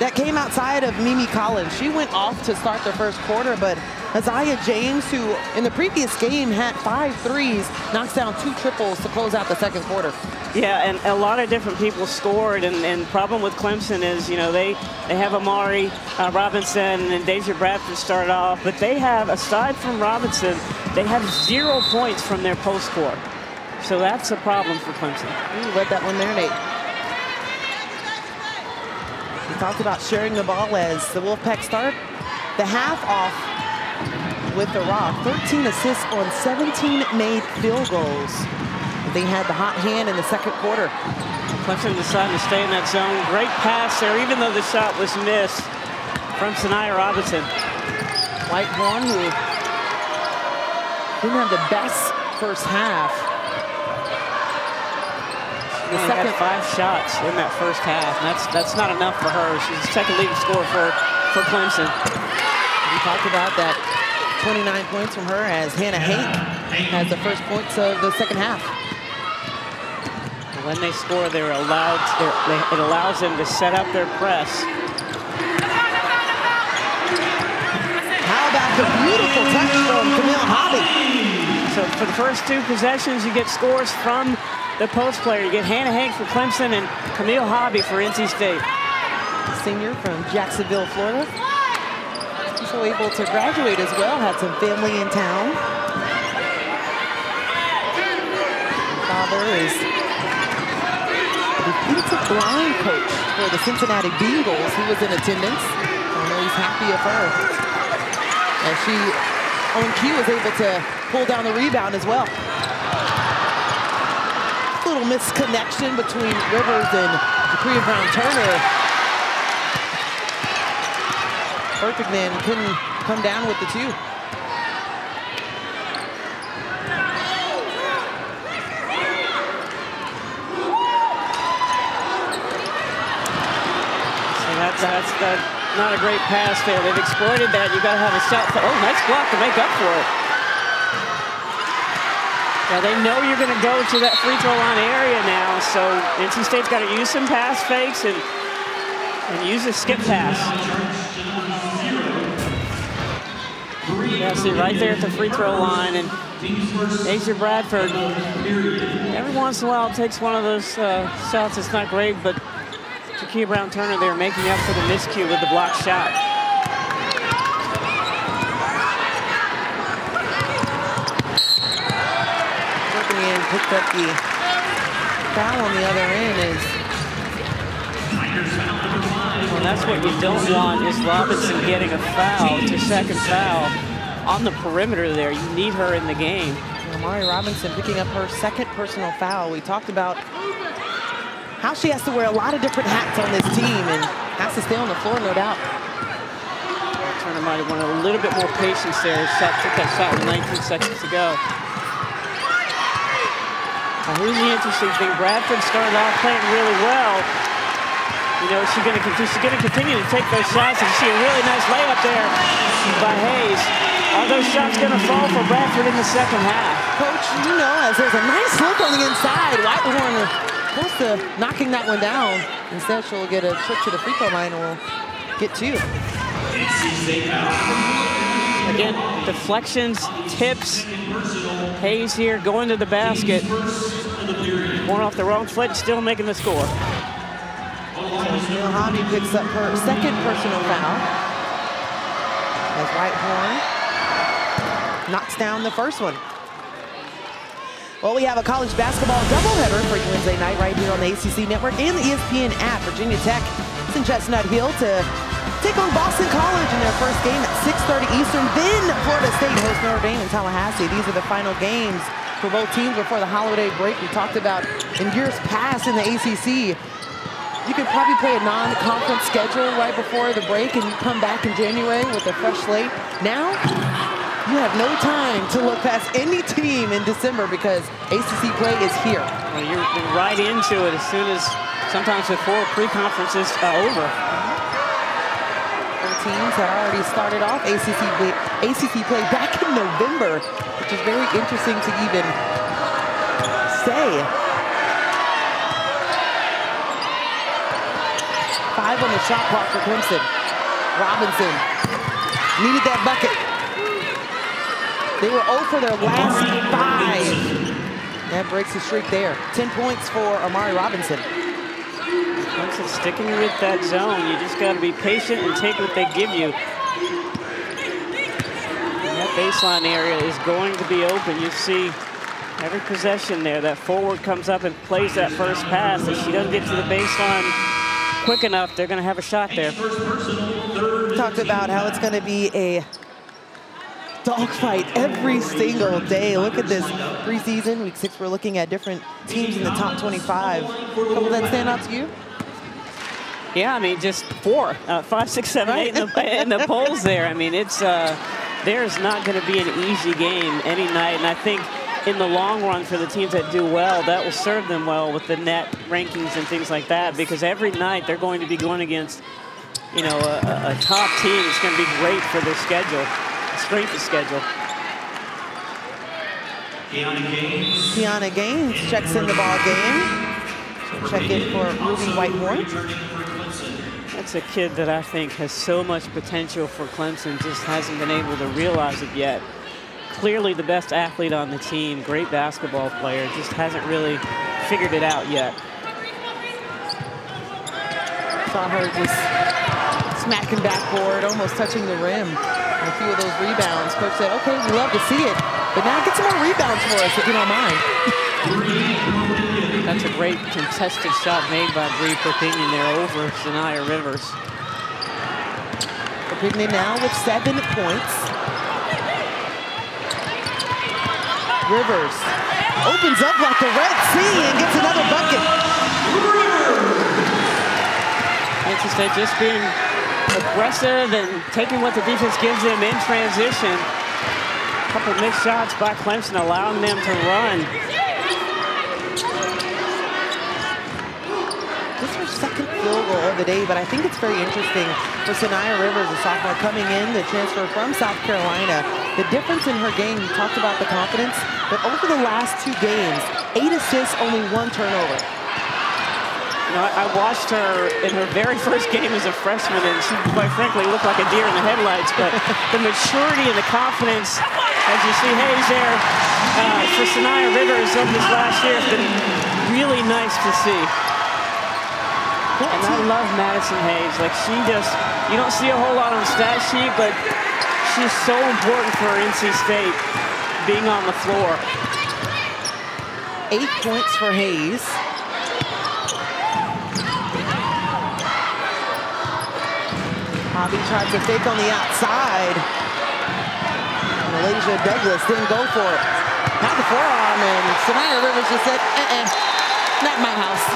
that came outside of Mimi Collins. She went off to start the first quarter, but Aziaha James, who in the previous game had five threes, knocks down two triples to close out the second quarter. Yeah, and a lot of different people scored, and, and problem with Clemson is, you know, they, they have Amari uh, Robinson and Daisha Bradford start off, but they have, aside from Robinson, they have zero points from their post score. So that's a problem for Clemson. You read that one there, Nate. We talked about sharing the ball as the Wolfpack start the half off with the rock. 13 assists on 17 made field goals. They had the hot hand in the second quarter. Clemson decided to stay in that zone. Great pass there, even though the shot was missed from Sanaya Robinson. White Whitehorn, who didn't have the best first half. The second five shots in that first half. And that's that's not enough for her. She's the second leading scorer for for Clemson. We talked about that 29 points from her as Hannah Hank has the first points of the second half. When they score, they're allowed. They're, they, it allows them to set up their press. How about the beautiful touch from Camille Hobby? So for the first two possessions, you get scores from the post player. You get Hannah Hank for Clemson and Camille Hobby for NC State. Senior from Jacksonville, Florida. Also able to graduate as well, had some family in town. Father is defensive line coach for the Cincinnati Bengals. He was in attendance. I know he's happy of her. As she, on cue, was able to pull down the rebound as well. Little misconnection between Rivers and Jakia Brown-Turner. Perfect man couldn't come down with the two. That's that, not a great pass there. They've exploited that. You've got to have a shot. Oh, nice block to make up for it. Now they know you're going to go to that free throw line area now, so NC State's got to use some pass fakes and and use a skip pass. Yeah, see right there at the free throw line, and Asia Bradford every once in a while takes one of those uh, shots. It's not great, but Jakia Brown Turner there making up for the miscue with the block shot. Working in, picked up the foul on the other end is Well, that's what you don't want is Robinson getting a foul, to second foul on the perimeter there. You need her in the game. Amari Robinson picking up her second personal foul. We talked about how she has to wear a lot of different hats on this team and has to stay on the floor, no doubt. Turner might have wanted a little bit more patience there. Shot, took that shot with 19 seconds to go. Now here's the interesting thing. Bradford started off playing really well. You know, she's going to continue, she's going to continue to take those shots, and you see a really nice layup there by Hayes. Are those shots going to fall for Bradford in the second half? Coach, you know, as there's a nice look on the inside, White Whitehorn close to knocking that one down. Instead, she'll get a trip to the free throw line and we'll get two. Again, deflections, tips. Hayes here going to the basket. Going off the wrong foot, still making the score. Hobby picks up her second personal foul. As Whitehorn knocks down the first one. Well, we have a college basketball doubleheader for Wednesday night right here on the ACC Network and the ESPN app. Virginia Tech is Chestnut Hill to take on Boston College in their first game at 6.30 Eastern. Then Florida State hosts Notre Dame in Tallahassee. These are the final games for both teams before the holiday break. We talked about in years past in the ACC, you could probably play a non-conference schedule right before the break and come back in January with a fresh slate. Now, you have no time to look past any team in December because ACC play is here. Well, you're right into it as soon as, sometimes before pre-conference is uh, over. Teams that already started off ACC ACC play back in November, which is very interesting to even say. Five on the shot clock for Clemson. Robinson needed that bucket. They were 0 for their last five. That breaks the streak there. 10 points for Amari Robinson. Clemson sticking with that zone. You just got to be patient and take what they give you. And that baseline area is going to be open. You see every possession there. That forward comes up and plays that first pass. If she doesn't get to the baseline quick enough, they're going to have a shot there. Talked about how it's going to be a dogfight every single day. Look at this preseason, week six, we're looking at different teams in the top 25. Couple that stand out to you? Yeah, I mean, just four, uh, five, six, seven, eight in the, in the polls there. I mean, it's uh, there's not going to be an easy game any night, and I think in the long run for the teams that do well, that will serve them well with the net rankings and things like that, because every night they're going to be going against, you know, a, a top team. It's going to be great for their schedule, strength of schedule. Kiana Gaines. Kiana Gaines checks in the ball game. Check in for Ruby Whitehorn. That's a kid that I think has so much potential for Clemson, just hasn't been able to realize it yet. Clearly the best athlete on the team, great basketball player, just hasn't really figured it out yet. Saw her just smacking backboard, almost touching the rim. And a few of those rebounds. Coach said, okay, we love to see it, but now get some more rebounds for us if you don't mind. That's a great contested shot made by Bree Perpignan there over Saniya Rivers. Perpignan now with seven points. Rivers opens up like the Red Sea and gets another bucket. State just being aggressive and taking what the defense gives them in transition. A couple missed shots by Clemson allowing them to run. second field goal of the day, but I think it's very interesting for Saniya Rivers, a sophomore coming in, the transfer from South Carolina. The difference in her game, you talked about the confidence, but over the last two games, eight assists, only one turnover. Know, I watched her in her very first game as a freshman, and she, quite frankly, looked like a deer in the headlights. But the maturity and the confidence, as you see Hayes there, uh, for Saniya Rivers over this last year has been really nice to see. And I love Madison Hayes. Like she just, you don't see a whole lot on the stat sheet, but she's so important for NC State being on the floor. Eight points for Hayes. Hobby tried to fake on the outside. Malaysia Douglas didn't go for it. Had the forearm, and Saniya Rivers just said, uh-uh, not my house.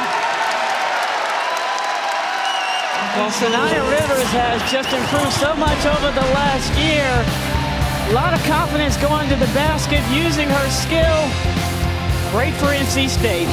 Well, Saniya Rivers has just improved so much over the last year. A lot of confidence going to the basket, using her skill. Great for NC State.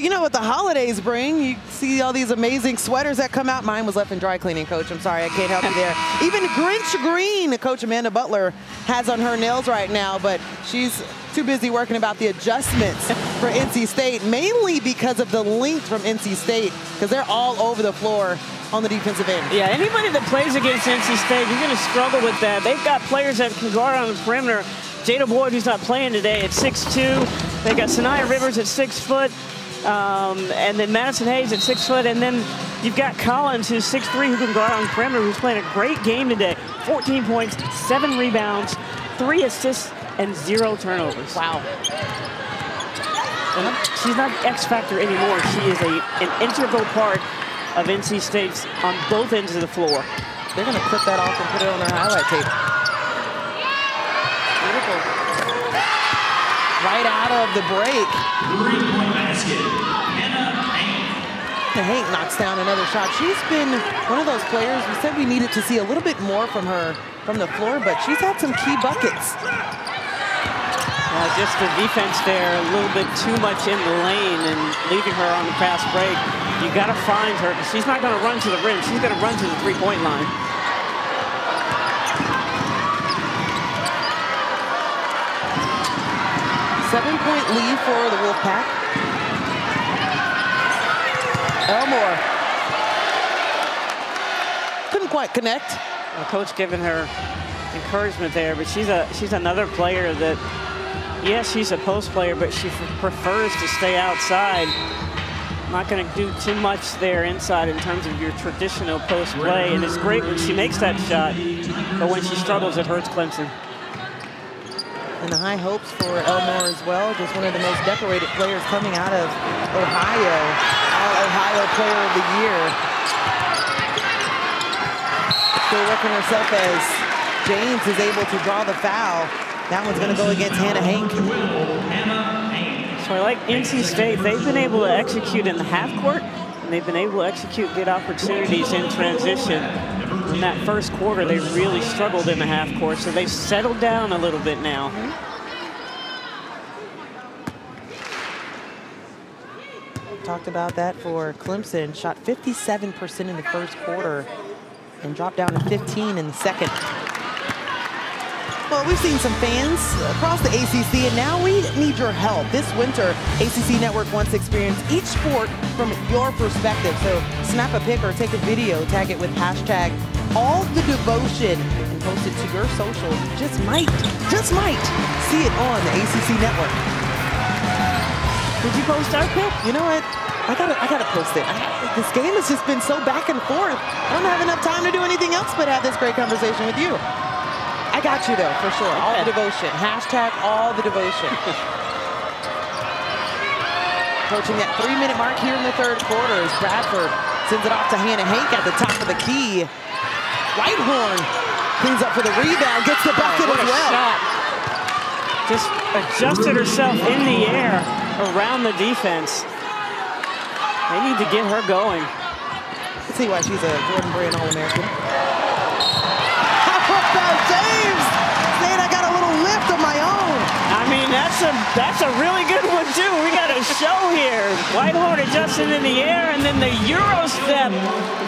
You know what the holidays bring. You see all these amazing sweaters that come out. Mine was left in dry cleaning, Coach. I'm sorry, I can't help you there. Even Grinch Green, Coach Amanda Butler has on her nails right now, but she's too busy working about the adjustments for NC State, mainly because of the length from NC State, because they're all over the floor on the defensive end. Yeah, anybody that plays against NC State, you're going to struggle with that. They've got players that can guard on the perimeter. Jada Boyd, who's not playing today, at 6'2". They got Saniya Rivers at 6 foot. Um, and then Madison Hayes at 6 foot. And then you've got Collins, who's 6'3", who can guard on perimeter, who's playing a great game today. 14 points, 7 rebounds, 3 assists, and zero turnovers. Wow. She's not X Factor anymore. She is a, an integral part of NC State's on both ends of the floor. They're going to clip that off and put it on their highlight tape. Beautiful. Right out of the break. Three-point basket. Hannah Hank. Hank knocks down another shot. She's been one of those players, we said we needed to see a little bit more from her from the floor, but she's had some key buckets. Uh, just the defense there, a little bit too much in the lane and leaving her on the fast break. You got to find her. She's not going to run to the rim. She's going to run to the three-point line. Seven-point lead for the Wolfpack. Elmore. Couldn't quite connect. Coach giving her encouragement there, but she's a she's another player that yes, she's a post player, but she prefers to stay outside. Not going to do too much there inside in terms of your traditional post play. And it's great when she makes that shot, but when she struggles, it hurts Clemson. And the high hopes for Elmore as well. Just one of the most decorated players coming out of Ohio. All Ohio Player of the Year. Still working herself as James is able to draw the foul. That one's going to go against Hannah Hank. So I like NC State. They've been able to execute in the half court, and they've been able to execute good opportunities in transition. In that first quarter, they really struggled in the half court, so they've settled down a little bit now. Talked about that for Clemson. Shot 57% in the first quarter and dropped down to 15 in the second. Well, we've seen some fans across the ACC, and now we need your help. This winter, ACC Network wants to experience each sport from your perspective. So snap a pic or take a video, tag it with hashtag all the devotion, and post it to your socials. You just might, just might see it on the ACC Network. Did you post our pic? You know what? I gotta, I gotta post it. I, this game has just been so back and forth. I don't have enough time to do anything else but have this great conversation with you. I got you though, for sure. All the devotion. Hashtag all the devotion. Approaching that three-minute mark here in the third quarter as Bradford sends it off to Hannah Hank at the top of the key. Whitehorn cleans up for the rebound, gets the bucket Oh, as well. shot. Just adjusted herself in the air around the defense. They need to get her going. Let's see why she's a Jordan Brand All-American. James? Saying I got a little lift of my own. I mean, that's a that's a really good one too. We got a show here. Whitehorn adjusting in the air, and then the Euro step,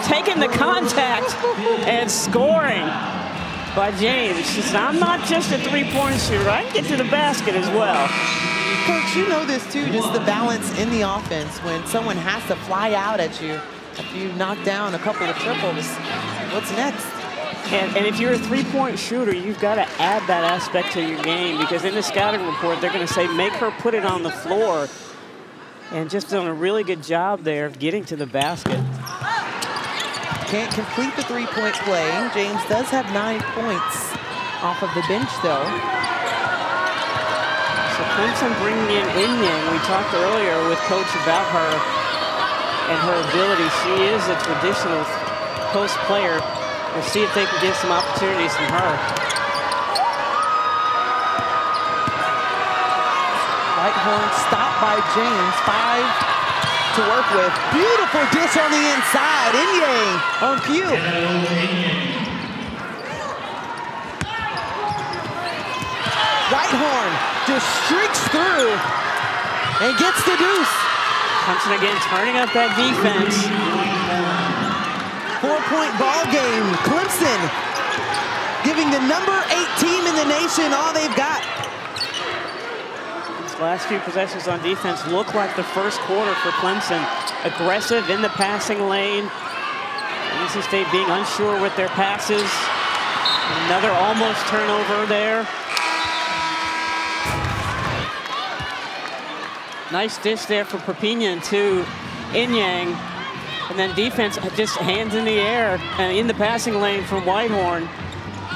taking the contact and scoring by James. Says, I'm not just a three-point shooter. I can get to the basket as well. Coach, you know this too, just the balance in the offense when someone has to fly out at you after you knock down a couple of triples. What's next? And, and if you're a three-point shooter, you've got to add that aspect to your game because in the scouting report, they're going to say make her put it on the floor. And just done a really good job there of getting to the basket. Can't complete the three-point play. James does have nine points off of the bench though. So Clemson bringing in Inyang. We talked earlier with Coach about her and her ability. She is a traditional post player. We'll see if they can get some opportunities from her. Whitehorn stopped by James. Five to work with. Beautiful dish on the inside. Inyang on cue. Whitehorn just streaks through and gets the deuce. Clemson again turning up that defense. Four-point ball game. Clemson giving the number eight team in the nation all they've got. These last few possessions on defense look like the first quarter for Clemson. Aggressive in the passing lane. NC State being unsure with their passes. Another almost turnover there. Nice dish there for Perpignan to Inyang. And then defense just hands in the air uh, in the passing lane from Whitehorn.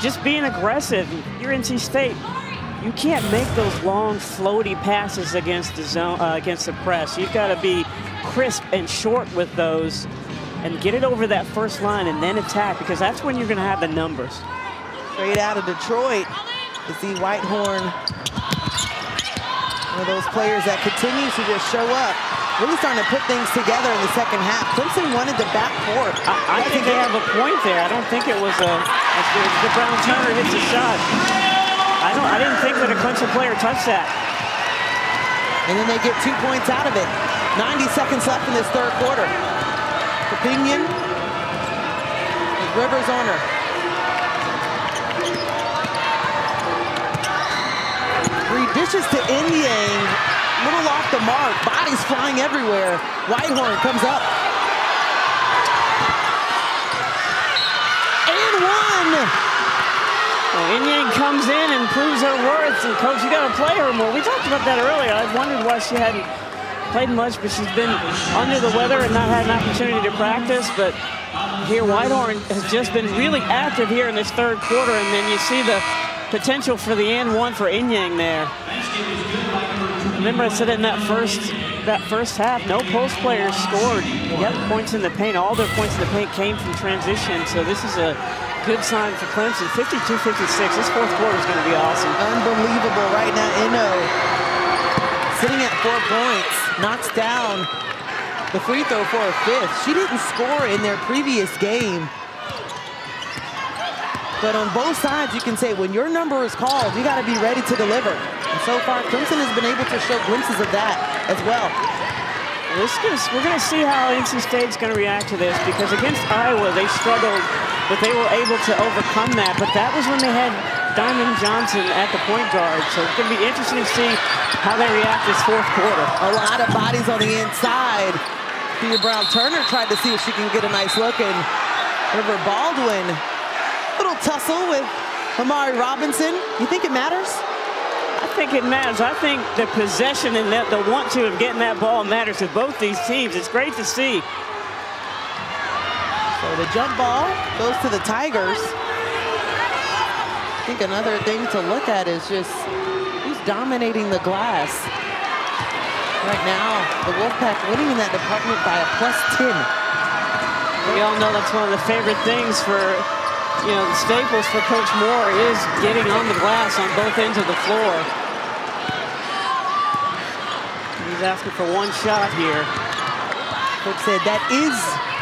Just being aggressive. You're NC State. You can't make those long, floaty passes against the zone, uh, against the press. You've got to be crisp and short with those, and get it over that first line, and then attack because that's when you're going to have the numbers. Straight out of Detroit to see Whitehorn. One of those players that continues to just show up. Really starting to put things together in the second half. Clemson wanted the backcourt. I, I think they have a point there. I don't think it was a. The Brown Turner hits a shot. I don't. I didn't think that a Clemson player touched that. And then they get two points out of it. 90 seconds left in this third quarter. With Rivers on her. Three dishes to Inyang. Little off the mark. Bodies flying everywhere. Whitehorn comes up. And one. Well, Inyang comes in and proves her worth. And coach, you got to play her more. We talked about that earlier. I wondered why she hadn't played much, but she's been under the weather and not had an opportunity to practice. But here, Whitehorn has just been really active here in this third quarter, and then you see the potential for the and one for Inyang there. Remember I said in that first that first half, no post players scored yep. points in the paint. All their points in the paint came from transition. So this is a good sign for Clemson. 52-56. This fourth quarter is going to be awesome. Unbelievable right now. Eno sitting at four points, knocks down the free throw for a fifth. She didn't score in their previous game. But on both sides, you can say when your number is called, you got to be ready to deliver. And so far, Clemson has been able to show glimpses of that as well. We're going to see how NC State's going to react to this because against Iowa, they struggled, but they were able to overcome that. But that was when they had Diamond Johnson at the point guard. So it's going to be interesting to see how they react this fourth quarter. A lot of bodies on the inside. Thea Brown Turner tried to see if she can get a nice look, and River Baldwin Little tussle with Amari Robinson. You think it matters? I think it matters. I think the possession and that the want to of getting that ball matters to both these teams. It's great to see. So the jump ball goes to the Tigers. I think another thing to look at is just who's dominating the glass. Right now, the Wolfpack winning in that department by a plus 10. We all know that's one of the favorite things for you know, the staples for Coach Moore is getting on the glass on both ends of the floor. He's asking for one shot here. Coach said that is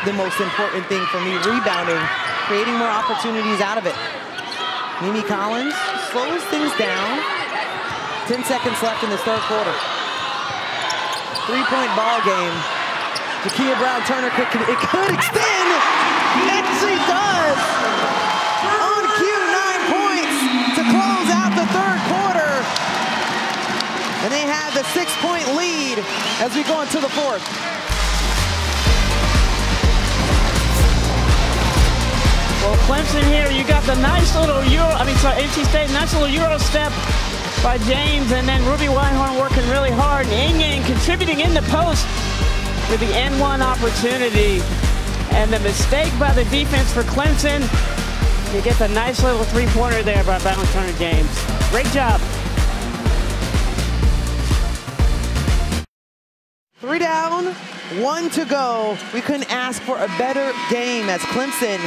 the most important thing for me, rebounding, creating more opportunities out of it. Mimi Collins slows things down. 10 seconds left in the third quarter. Three-point ball game. Jakia Brown Turner, could, it could extend, and she does! And they have the six-point lead as we go into the fourth. Well, Clemson here, you got the nice little Euro, I mean, sorry, NC State, nice little Euro step by James, and then Ruby Whitehorn working really hard, Inyang contributing in the post with the N1 opportunity. And the mistake by the defense for Clemson, you get the nice little three-pointer there by Turner James. Great job. Three down, one to go. We couldn't ask for a better game as Clemson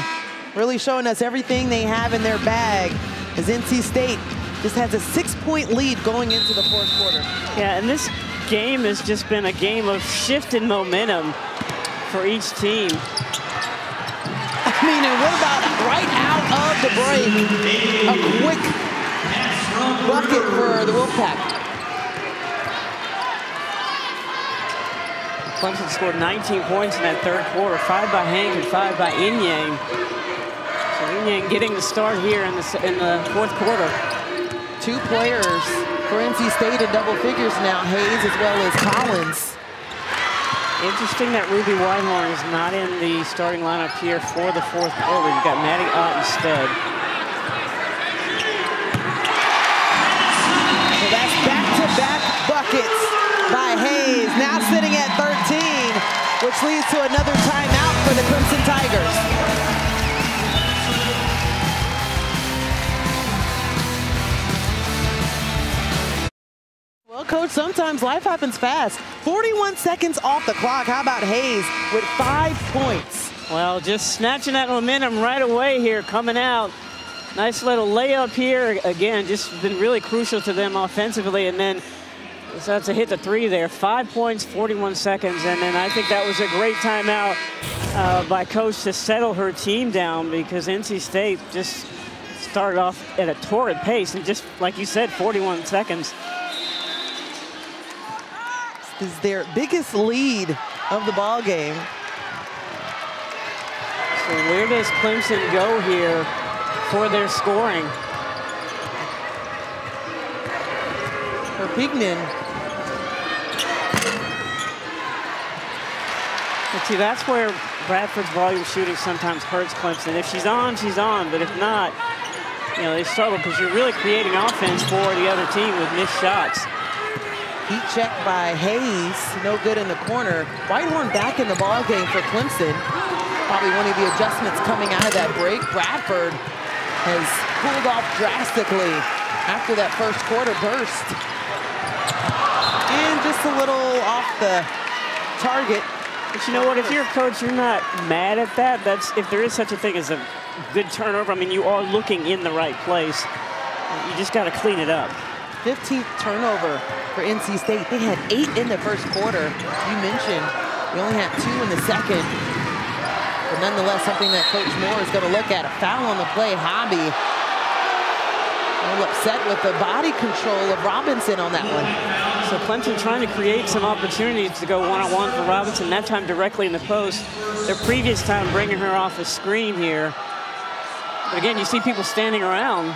really showing us everything they have in their bag as NC State just has a six-point lead going into the fourth quarter. Yeah, and this game has just been a game of shift in momentum for each team. I mean, and what about right out of the break, a quick bucket for the Wolfpack. Clemson scored 19 points in that third quarter, five by Hank and five by Inyang. So Inyang getting the start here in the, in the fourth quarter. Two players for NC State in double figures now, Hayes as well as Collins. Interesting that Ruby Whitehorn is not in the starting lineup here for the fourth quarter. You've got Maddie Ott instead. So that's back-to-back -back buckets by Hayes. Now sitting at 13, which leads to another timeout for the Clemson Tigers. Well, Coach, sometimes life happens fast. 41 seconds off the clock. How about Hayes with five points? Well, just snatching that momentum right away here, coming out. Nice little layup here. Again, just been really crucial to them offensively. And then so that's a hit the three there. Five points, 41 seconds. And then I think that was a great timeout uh, by coach to settle her team down because NC State just started off at a torrid pace and just, like you said, 41 seconds. This is their biggest lead of the ball game. So where does Clemson go here for their scoring? Perpignan See, that's where Bradford's volume shooting sometimes hurts Clemson. If she's on, she's on. But if not, you know, they struggle because you're really creating offense for the other team with missed shots. Heat check by Hayes, no good in the corner. Whitehorn back in the ball game for Clemson. Probably one of the adjustments coming out of that break. Bradford has cooled off drastically after that first quarter burst. And just a little off the target. But you know what? If you're a coach, you're not mad at that. That's if there is such a thing as a good turnover. I mean, you are looking in the right place. You just got to clean it up. 15th turnover for NC State. They had eight in the first quarter. You mentioned we only had two in the second. But nonetheless, something that Coach Moore is going to look at. A foul on the play, Hobby. A little upset with the body control of Robinson on that one. So Clemson trying to create some opportunities to go one-on-one for Robinson, that time directly in the post. Their previous time bringing her off a screen here. But again, you see people standing around.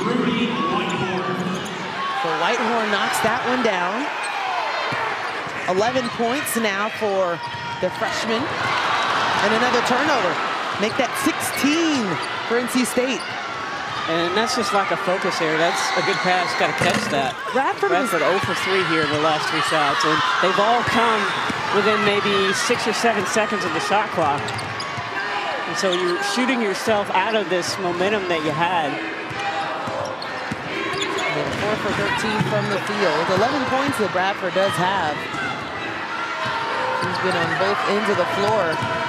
Ruby Whitehorn. So Whitehorn knocks that one down. 11 points now for the freshman. And another turnover. Make that 16 for NC State. And that's just like a focus here. That's a good pass. Got to catch that. Bradford, was- Bradford 0 for 3 here in the last three shots. And they've all come within maybe six or seven seconds of the shot clock. And so you're shooting yourself out of this momentum that you had. And four for 13 from the field. 11 points that Bradford does have. He's been on both ends of the floor.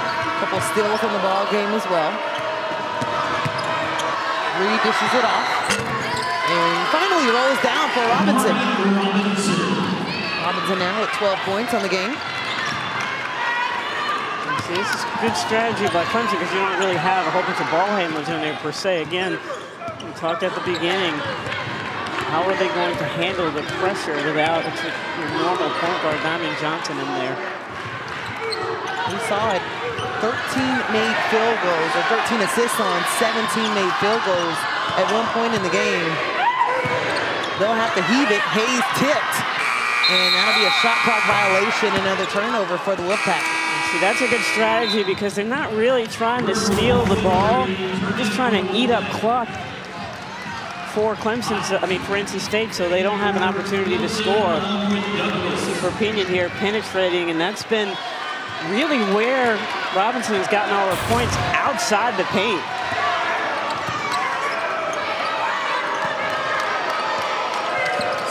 Couple steals in the ball game as well. Reed dishes it off. And finally rolls down for Robinson. Robinson now with 12 points on the game. See, this is a good strategy by Clemson because you don't really have a whole bunch of ball handlers in there per se. Again, we talked at the beginning. How are they going to handle the pressure without your normal point guard, Diamond Johnson, in there? We saw it. 13 made field goals, or 13 assists on 17 made field goals at one point in the game. They'll have to heave it. Hayes tipped. And that'll be a shot clock violation, another turnover for the Wolfpack. See, that's a good strategy because they're not really trying to steal the ball. They're just trying to eat up clock for Clemson's, I mean, for NC State, so they don't have an opportunity to score. See Perpignan here penetrating, and that's been really where Robinson has gotten all her points outside the paint.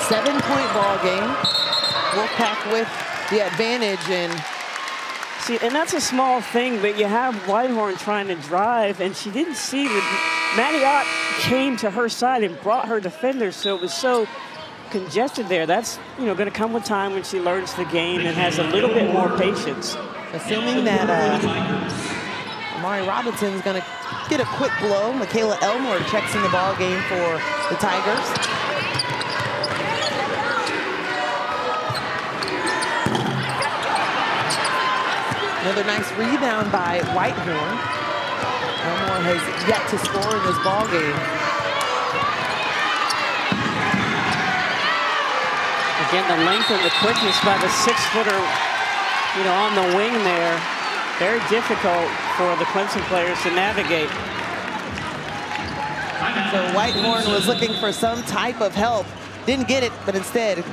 Seven point ball game. Wolfpack with the advantage and See, and that's a small thing, but you have Whitehorn trying to drive, and she didn't see that Maddie Ott came to her side and brought her defenders, so it was so congested there. That's, you know, going to come with time when she learns the game and has a little bit more patience. Assuming that uh, Amari Robinson is going to get a quick blow. Michaela Elmore checks in the ball game for the Tigers. Another nice rebound by Whitehorn. Elmore has yet to score in this ball game. Again, the length and the quickness by the six-footer, you know, on the wing there. Very difficult for the Clemson players to navigate. So Whitehorn was looking for some type of help. Didn't get it, but instead,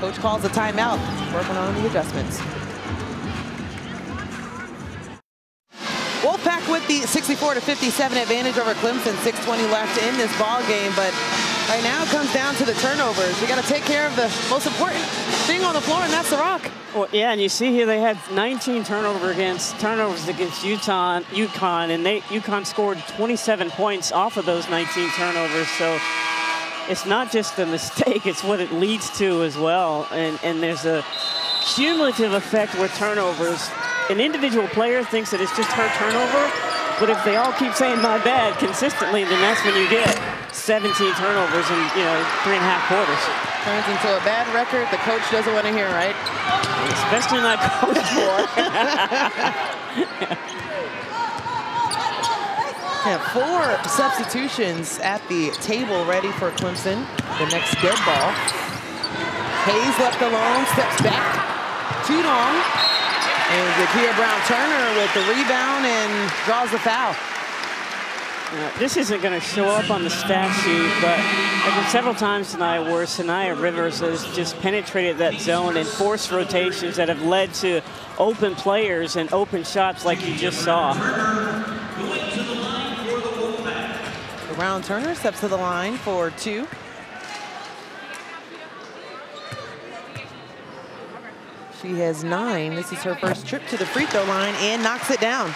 coach calls a timeout, working on the adjustments. Wolfpack with the 64 to 57 advantage over Clemson. 6:20 left in this ball game, but right now it comes down to the turnovers. We got to take care of the most important thing on the floor, and that's the rock. Well, yeah, and you see here they had 19 turnover against turnovers against Utah, UConn, and they UConn scored 27 points off of those 19 turnovers. So it's not just a mistake; it's what it leads to as well. And and there's a cumulative effect with turnovers. An individual player thinks that it's just her turnover, but if they all keep saying "my bad" consistently, then that's when you get 17 turnovers in you know three and a half quarters. Turns into a bad record. The coach doesn't want to hear, right? Especially not coached for. Yeah, four substitutions at the table ready for Clemson. The next dead ball. Hayes left alone, steps back. Too long. And Jakia Brown-Turner with the rebound and draws the foul. Uh, this isn't going to show up on the stat sheet, but several times tonight where Saniya Rivers has just penetrated that zone and forced rotations that have led to open players and open shots like you just saw. Brown Turner steps to the line for two. She has nine. This is her first trip to the free throw line and knocks it down.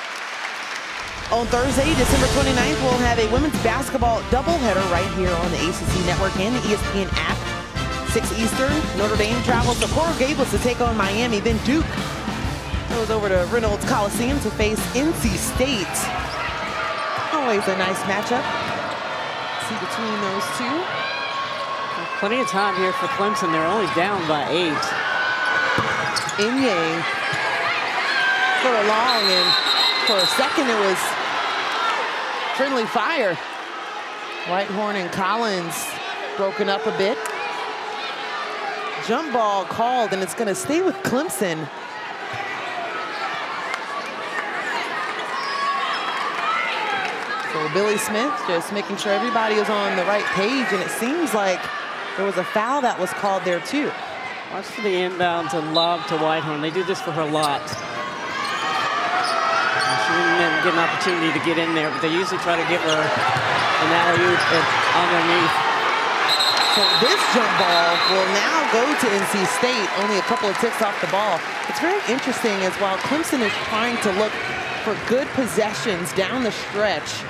On Thursday, December 29th, we'll have a women's basketball doubleheader right here on the ACC Network and the ESPN app. 6 Eastern, Notre Dame travels to Coral Gables to take on Miami. Then Duke goes over to Reynolds Coliseum to face NC State. Always a nice matchup. See between those two. Plenty of time here for Clemson. They're only down by eight. Yang for a long and for a second it was friendly fire. Whitehorn and Collins broken up a bit. Jump ball called, and it's going to stay with Clemson. So Billy Smith just making sure everybody is on the right page, and it seems like there was a foul that was called there too. Watch for the inbound to lob to Whitehorn. They do this for her a lot she didn't get an opportunity to get in there, but they usually try to give her an alley-oop underneath. So this jump ball will now go to NC State, only a couple of ticks off the ball. It's very interesting as while Clemson is trying to look for good possessions down the stretch,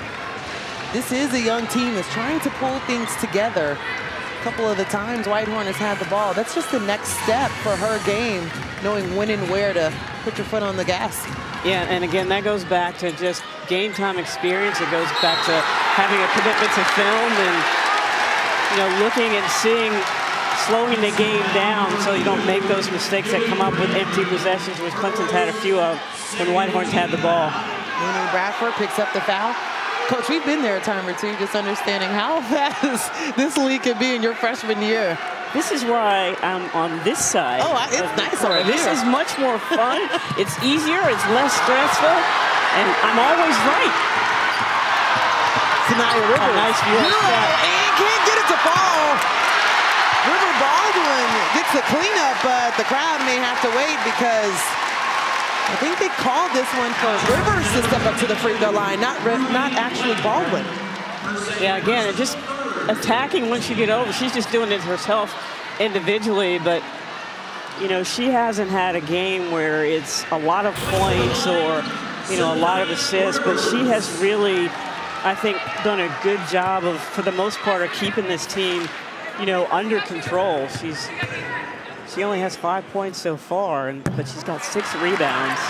this is a young team that's trying to pull things together. A couple of the times Whitehorn has had the ball. That's just the next step for her game, knowing when and where to put your foot on the gas. Yeah, and again, that goes back to just game time experience. It goes back to having a commitment to film and, you know, looking and seeing, slowing the game down so you don't make those mistakes that come up with empty possessions, which Clemson's had a few of when Whitehorns had the ball. Mooney Bradford picks up the foul. Coach, we've been there a time or two just understanding how fast this league can be in your freshman year. This is why I'm on this side. Oh, it's nice over This here. is much more fun. it's easier. It's less stressful. And I'm always right. Saniya Rivers. A nice view No, and can't get it to fall. River Baldwin gets the cleanup, but the crowd may have to wait because I think they called this one for Rivers to step up to the free throw line, not not actually Baldwin. Yeah, again, it just attacking once you get over. She's just doing it herself individually, but you know, she hasn't had a game where it's a lot of points or, you know, a lot of assists, but she has really, I think, done a good job of, for the most part, of keeping this team, you know, under control. She's she only has five points so far, and but she's got six rebounds,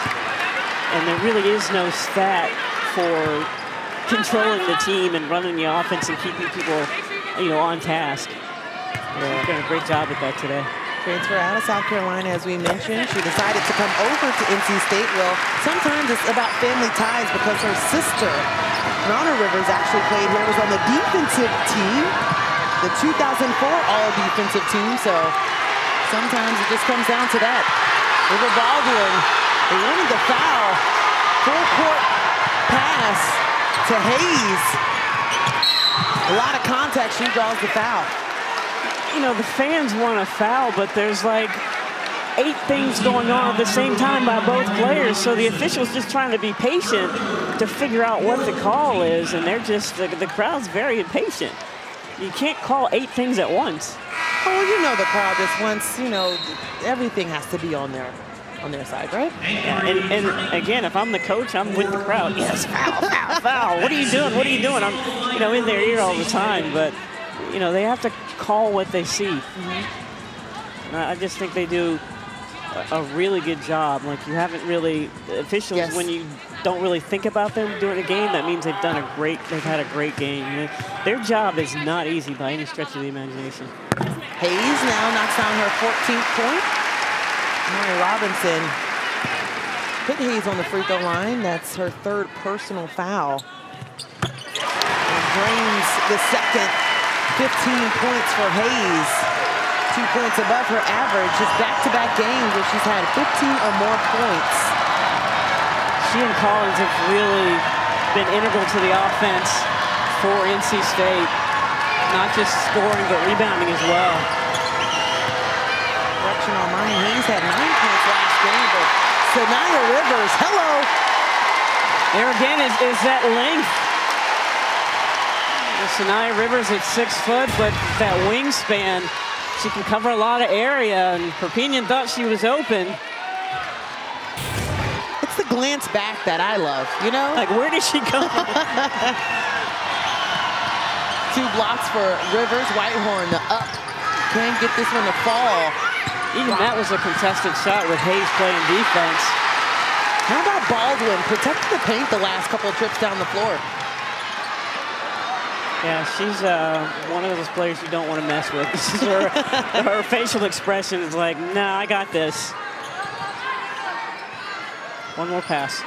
and there really is no stat for controlling the team and running the offense and keeping people, you know, on task. Yeah, done a great job with that today. Transfer out of South Carolina, as we mentioned. She decided to come over to NC State. Well, sometimes it's about family ties because her sister, Nana Rivers, actually played here, was on the defensive team, the 2004 All-Defensive team. So sometimes it just comes down to that. River Baldwin, they wanted the foul. Full court pass to Hayes. A lot of contact, she draws the foul you know, the fans want a foul, but there's like eight things going on at the same time by both players. So the official's just trying to be patient to figure out what the call is, and they're just, the, the crowd's very impatient. You can't call eight things at once. Oh, you know the crowd just wants, you know, everything has to be on their on their side, right? And, and again, if I'm the coach, I'm with the crowd. Yes, foul, foul, foul. What are you doing? What are you doing? I'm, you know, in their ear all the time, but you know, they have to call what they see. Mm-hmm. I just think they do a, really good job. Like you haven't really officials Yes. when you don't really think about them doing a game. That means they've done a great. They've had a great game. Their job is not easy by any stretch of the imagination. Hayes now knocks down her 14th point. Amari Robinson put Hayes on the free throw line. That's her third personal foul. And drains the second 15 points for Hayes. Two points above her average. Just back-to-back games where she's had 15 or more points. She and Collins have really been integral to the offense. for NC State. Not just scoring, but rebounding as well. Correction on. Hayes had nine points last game, but Saniya Rivers, hello. There again is, is that length. Saniya Rivers at six foot, but that wingspan, she can cover a lot of area, and Perpignan thought she was open. It's the glance back that I love, you know? Like, where did she from? Two blocks for Rivers, Whitehorn, up. Can't get this one to fall. Even that was a contested shot with Hayes playing defense. How about Baldwin protecting the paint the last couple of trips down the floor? Yeah, she's uh, one of those players you don't want to mess with. Her, her facial expression is like, nah, I got this. One more pass.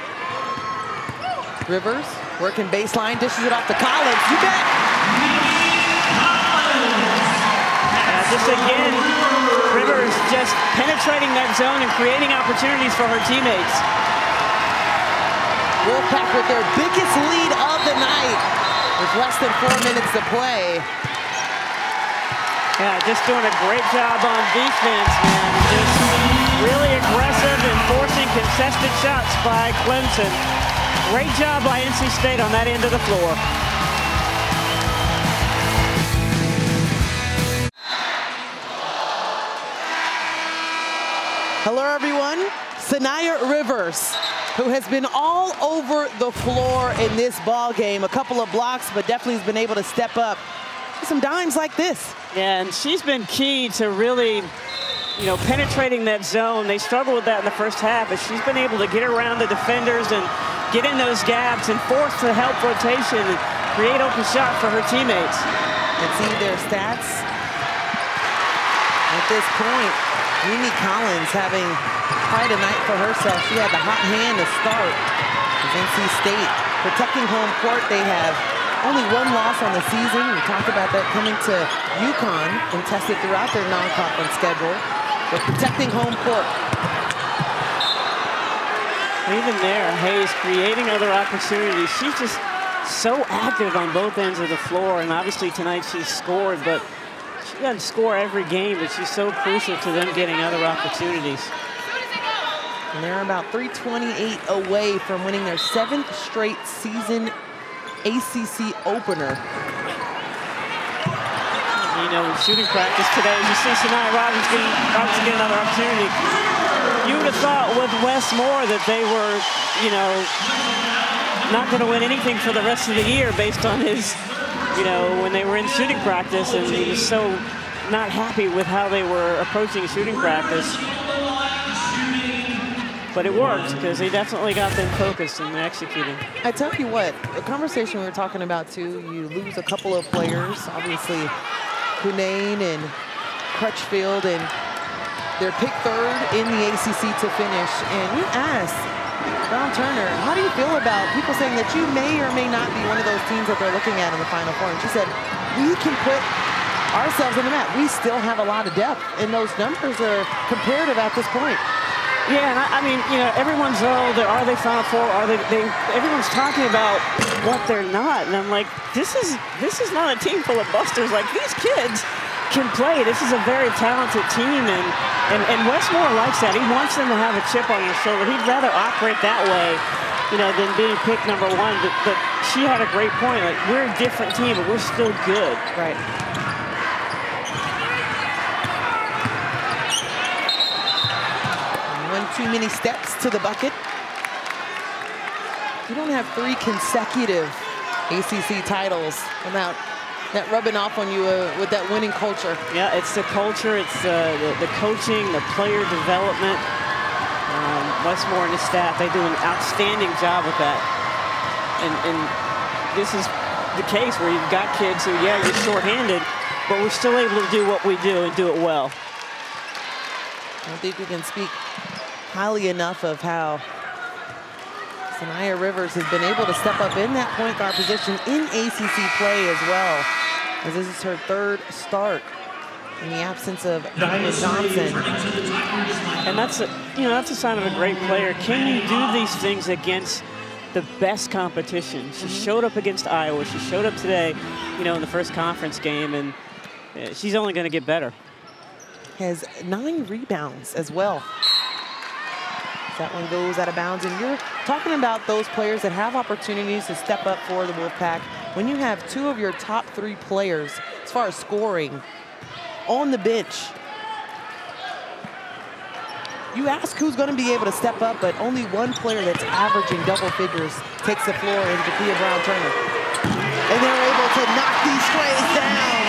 Rivers working baseline, dishes it off to Collins. You bet. Uh, just again, Rivers just penetrating that zone and creating opportunities for her teammates. Wolfpack with their biggest lead of the night with less than four minutes to play. Yeah, just doing a great job on defense, man. Just really aggressive and forcing contested shots by Clemson. Great job by NC State on that end of the floor. Hello, everyone. Saniya Rivers, who has been all over the floor in this ball game. A couple of blocks, but definitely has been able to step up some dimes like this. Yeah, and she's been key to really, you know, penetrating that zone. They struggled with that in the first half, but she's been able to get around the defenders and get in those gaps and force the help rotation and create open shot for her teammates. Let's see their stats. At this point, Mimi Collins having quite a night for herself. She had the hot hand to start. NC State protecting home court, they have only one loss on the season. We talked about that coming to UConn and tested throughout their non-conference schedule. But protecting home court. Even there, Hayes creating other opportunities. She's just so active on both ends of the floor, and obviously tonight she scored, but she doesn't score every game, but she's so crucial to them getting other opportunities. And they're about 328 away from winning their seventh straight season ACC opener. You know, in shooting practice today, you see Saniya Rivers getting, get another opportunity. You would have thought with Wes Moore that they were, you know, not going to win anything for the rest of the year based on his, you know, when they were in shooting practice and he was so not happy with how they were approaching shooting practice. But it worked because they definitely got them focused and executing. I tell you what, the conversation we were talking about too, you lose a couple of players, obviously Cunane and Crutchfield, and they're picked third in the ACC to finish. And you asked Brown Turner, how do you feel about people saying that you may or may not be one of those teams that they're looking at in the Final Four? And she said, we can put ourselves in the map. We still have a lot of depth, and those numbers are comparative at this point. Yeah, and I, I, mean, you know, everyone's oh, are they Final Four? Are they, they? Everyone's talking about what they're not, and I'm like, this is this is not a team full of busters. Like these kids can play. This is a very talented team, and and and Wes Moore likes that. He wants them to have a chip on their shoulder. He'd rather operate that way, you know, than being picked number one. But but she had a great point. Like we're a different team, but we're still good. Right. One too many steps to the bucket. You don't have three consecutive ACC titles without that rubbing off on you uh, with that winning culture. Yeah, it's the culture, it's uh, the, the, coaching, the player development. Um, Wes Moore and his staff, they do an outstanding job with that. And, and this is the case where you've got kids who, yeah, you're shorthanded, but we're still able to do what we do and do it well. I don't think we can speak highly enough of how Saniya Rivers has been able to step up in that point guard position in ACC play as well, as this is her third start in the absence of Diamond Johnson. And that's a, you know, that's a sign of a great player. Can you do these things against the best competition. She showed up against Iowa. She showed up today, you know, in the first conference game, and uh, she's only going to get better. Has nine rebounds as well. That one goes out of bounds, and you're talking about those players that have opportunities to step up for the Wolfpack. When you have two of your top three players, as far as scoring, on the bench, you ask who's going to be able to step up, but only one player that's averaging double figures takes the floor in Jakia Brown Turner. And they're able to knock these strays down.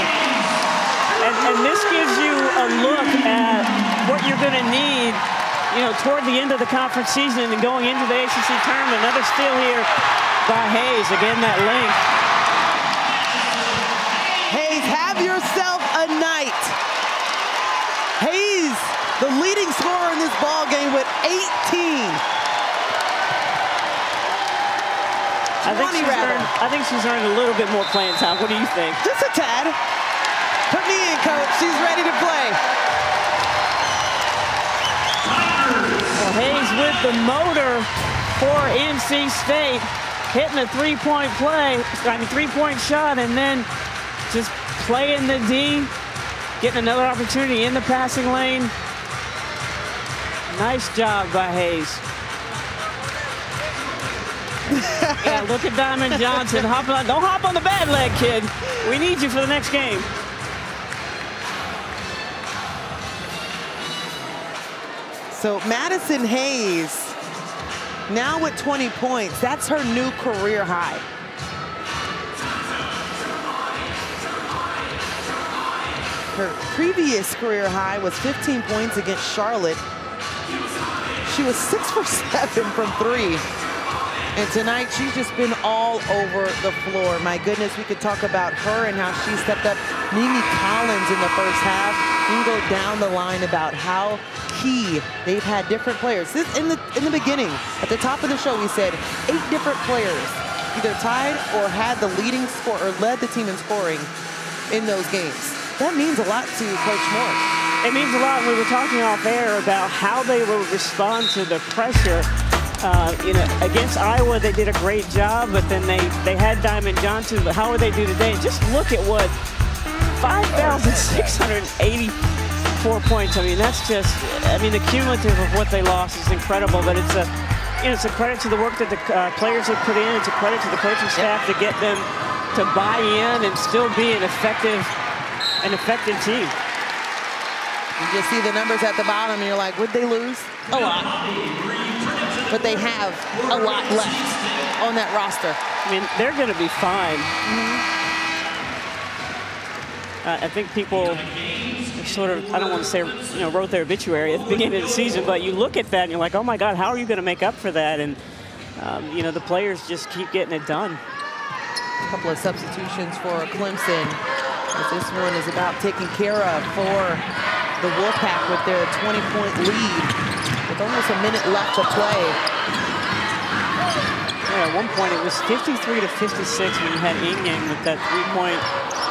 And, and this gives you a look at what you're going to need, you know, toward the end of the conference season and going into the ACC tournament. Another steal here by Hayes. Again, that length. Hayes, have yourself a night. Hayes, the leading scorer in this ball game with 18. I think, she's earned, I think she's earned a little bit more playing time. What do you think? Just a tad. Put me in, coach. She's ready to play. Well, Hayes with the motor for NC State, hitting a three-point play, I mean three-point shot, and then just playing the D, getting another opportunity in the passing lane. Nice job by Hayes. yeah, look at Diamond Johnson hopping on. Don't hop on the bad leg, kid. We need you for the next game. So Madison Hayes, now with 20 points, that's her new career high. Her previous career high was 15 points against Charlotte. She was six for seven from three. And tonight, she's just been all over the floor. My goodness, we could talk about her and how she stepped up. Mimi Collins in the first half. You can go down the line about how key they've had different players. This in the in the beginning, at the top of the show, we said eight different players either tied or had the leading score or led the team in scoring in those games. That means a lot to Coach Moore. It means a lot. We were talking off air about how they will respond to the pressure. Uh, you know, against Iowa, they did a great job, but then they, they had Diamond Johnson. But how would they do today? Just look at what 5,684 points. I mean, that's just, I mean, the cumulative of what they lost is incredible, but it's a, you know, it's a credit to the work that the uh, players have put in. It's a credit to the coaching staff to get them to buy in and still be an effective, an effective team. You just see the numbers at the bottom, and you're like, would they lose? A lot. But they have a lot left on that roster. I mean, they're going to be fine. Uh, I think people sort of, I don't want to say, you know, wrote their obituary at the beginning of the season, but you look at that and you're like, oh my God, how are you going to make up for that? And, um, you know, the players just keep getting it done. A couple of substitutions for Clemson. As this one is about taken care of for the Wolfpack with their 20-point lead with almost a minute left to play. Yeah, at one point it was 53 to 56 when you had Inyang with that three-point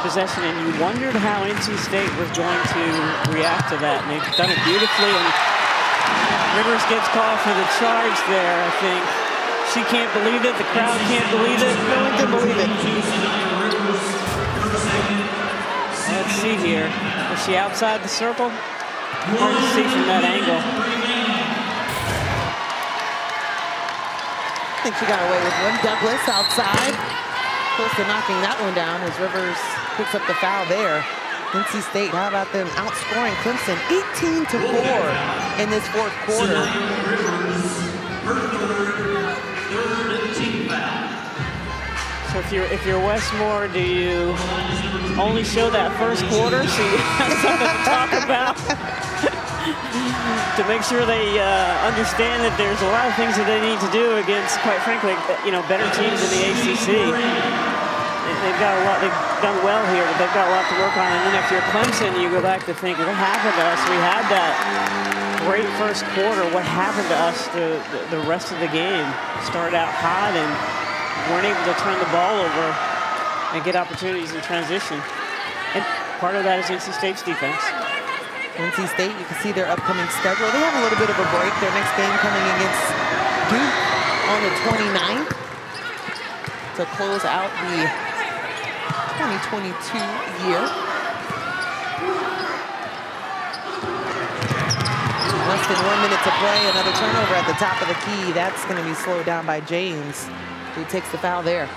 possession, and you wondered how NC State was going to react to that. And they've done it beautifully, and Rivers gets called for the charge there, I think. She can't believe it. The crowd can't believe it. No one can believe it. Let's see here. Is she outside the circle? Hard to see from that angle. I think she got away with one. Douglas outside. Close to knocking that one down as Rivers picks up the foul there. NC State, how about them outscoring Clemson 18 to 4 in this fourth quarter. If you're if you're Wes Moore, do you only show that first quarter so you have something to talk about? to make sure they uh, understand that there's a lot of things that they need to do against, quite frankly, you know, better teams in the ACC. They- They've got a lot. They've done well here, but they've got a lot to work on. And then if you're Clemson, you go back to think, what happened to us? We had that great first quarter. What happened to us the, the, the rest of the game? Started out hot and weren't able to turn the ball over and get opportunities in transition. And part of that is NC State's defense. NC State, you can see their upcoming schedule. They have a little bit of a break. Their next game coming against Duke on the 29th. to close out the 2022 year. Less than one minute to play. Another turnover at the top of the key. That's going to be slowed down by James, who takes the foul there.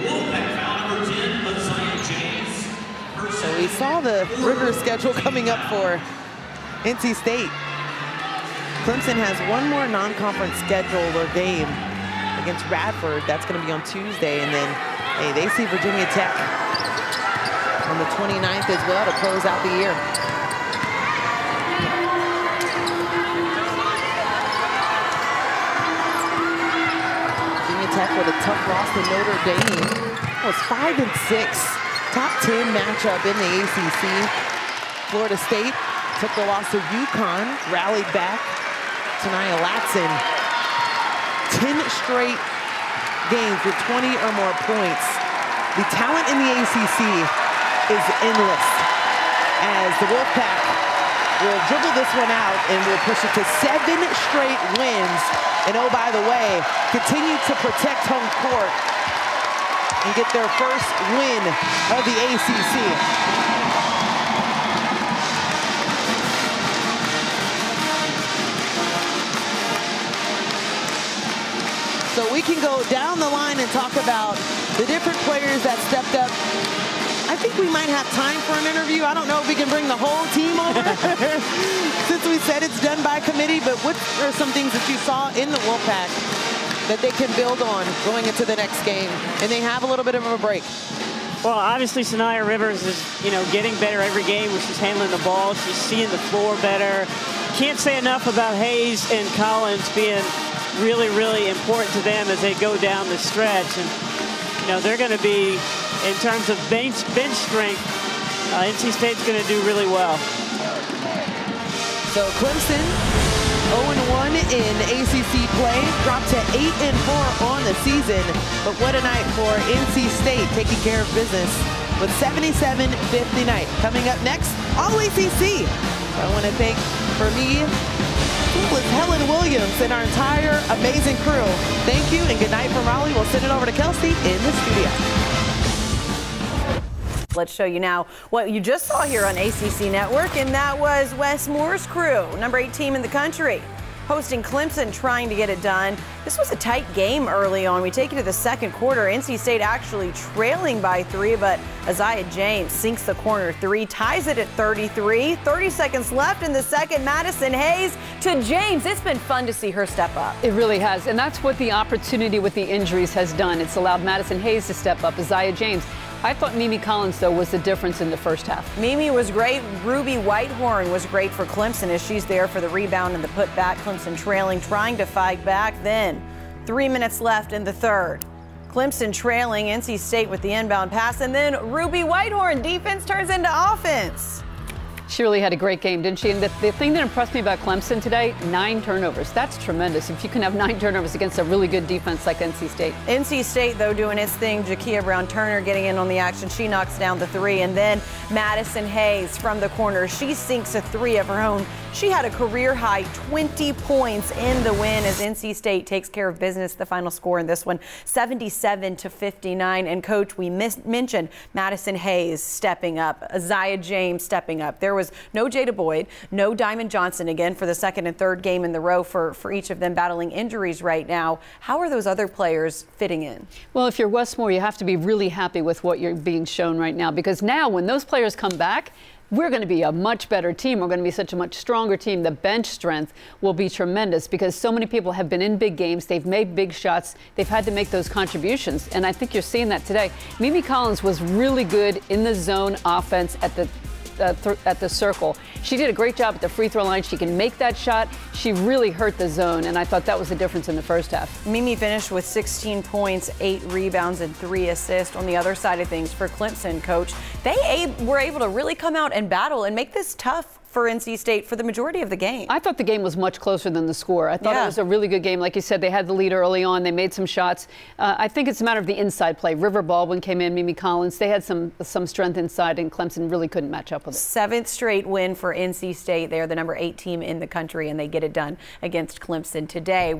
Wolfpack foul number 10, Aziaha James. First So we saw the Rivers schedule coming up for NC State. Clemson has one more non-conference schedule or game against Radford. That's going to be on Tuesday. And then, hey, they see Virginia Tech on the 29th as well to close out the year. With a tough loss to Notre Dame. It was five and six. Top 10 matchup in the ACC. Florida State took the loss to UConn, rallied back. Ta'Niya Latson, 10 straight games with 20 or more points. The talent in the ACC is endless as the Wolfpack will dribble this one out and will push it to seven straight wins. And oh, by the way, continue to protect home court and get their first win of the ACC. So we can go down the line and talk about the different players that stepped up. I think we might have time for an interview. I don't know if we can bring the whole team over since we said it's done by committee, but what are some things that you saw in the Wolfpack that they can build on going into the next game? And they have a little bit of a break. Well, obviously, Saniya Rivers is, you know, getting better every game when she's handling the ball. She's seeing the floor better. Can't say enough about Hayes and Collins being really, really important to them as they go down the stretch. And, you know, they're going to be, in terms of bench, bench strength, uh, NC State's going to do really well. So Clemson 0-1 in ACC play, dropped to 8-4 on the season. But what a night for NC State taking care of business with 77-59. night. Coming up next, all ACC. I want to thank, for me, was Helen Williams and our entire amazing crew. Thank you and good night from Raleigh. We'll send it over to Kelsey in the studio. Let's show you now what you just saw here on ACC Network, and that was Wes Moore's crew, number eight team in the country, hosting Clemson, trying to get it done. This was a tight game early on. We take it to the second quarter. NC State actually trailing by three, but Aziaha James sinks the corner three, ties it at 33. 30 seconds left in the second. Madison Hayes to James. It's been fun to see her step up. It really has. And that's what the opportunity with the injuries has done. It's allowed Madison Hayes to step up, Aziaha James. I thought Mimi Collins, though, was the difference in the first half. Mimi was great. Ruby Whitehorn was great for Clemson as she's there for the rebound and the putback. Clemson trailing, trying to fight back. Then, three minutes left in the third. Clemson trailing, NC State with the inbound pass, and then Ruby Whitehorn defense turns into offense. She really had a great game, didn't she? And the, the, thing that impressed me about Clemson today, nine turnovers. That's tremendous. If you can have nine turnovers against a really good defense like NC State. NC State, though, doing its thing. Jakia Brown Turner getting in on the action. She knocks down the three. And then Madison Hayes from the corner. She sinks a three of her own. She had a career high 20 points in the win as NC State takes care of business. The final score in this one 77 to 59. And coach, we mentioned Madison Hayes stepping up, Aziaha James stepping up. There was no Jada Boyd, no Diamond Johnson again for the second and third game in the row for, for each of them battling injuries right now. How are those other players fitting in? Well, if you're Wes Moore, you have to be really happy with what you're being shown right now because now when those players come back, we're going to be a much better team. We're going to be such a much stronger team. The bench strength will be tremendous because so many people have been in big games. They've made big shots. They've had to make those contributions. And I think you're seeing that today. Mimi Collins was really good in the zone offense at the uh, th- at the circle. She did a great job at the free throw line. She can make that shot. She really hurt the zone, and I thought that was the difference in the first half. Mimi finished with 16 points, eight rebounds, and three assists. On the other side of things for Clemson, coach, they were able to really come out and battle and make this tough for NC State for the majority of the game. I thought the game was much closer than the score. I thought Yeah. it was a really good game. Like you said, they had the lead early on. They made some shots. Uh, I think it's a matter of the inside play. River Baldwin came in, Mimi Collins. They had some some strength inside, and Clemson really couldn't match up with it. Seventh straight win for NC State. They're the number eight team in the country, and they get it done against Clemson today.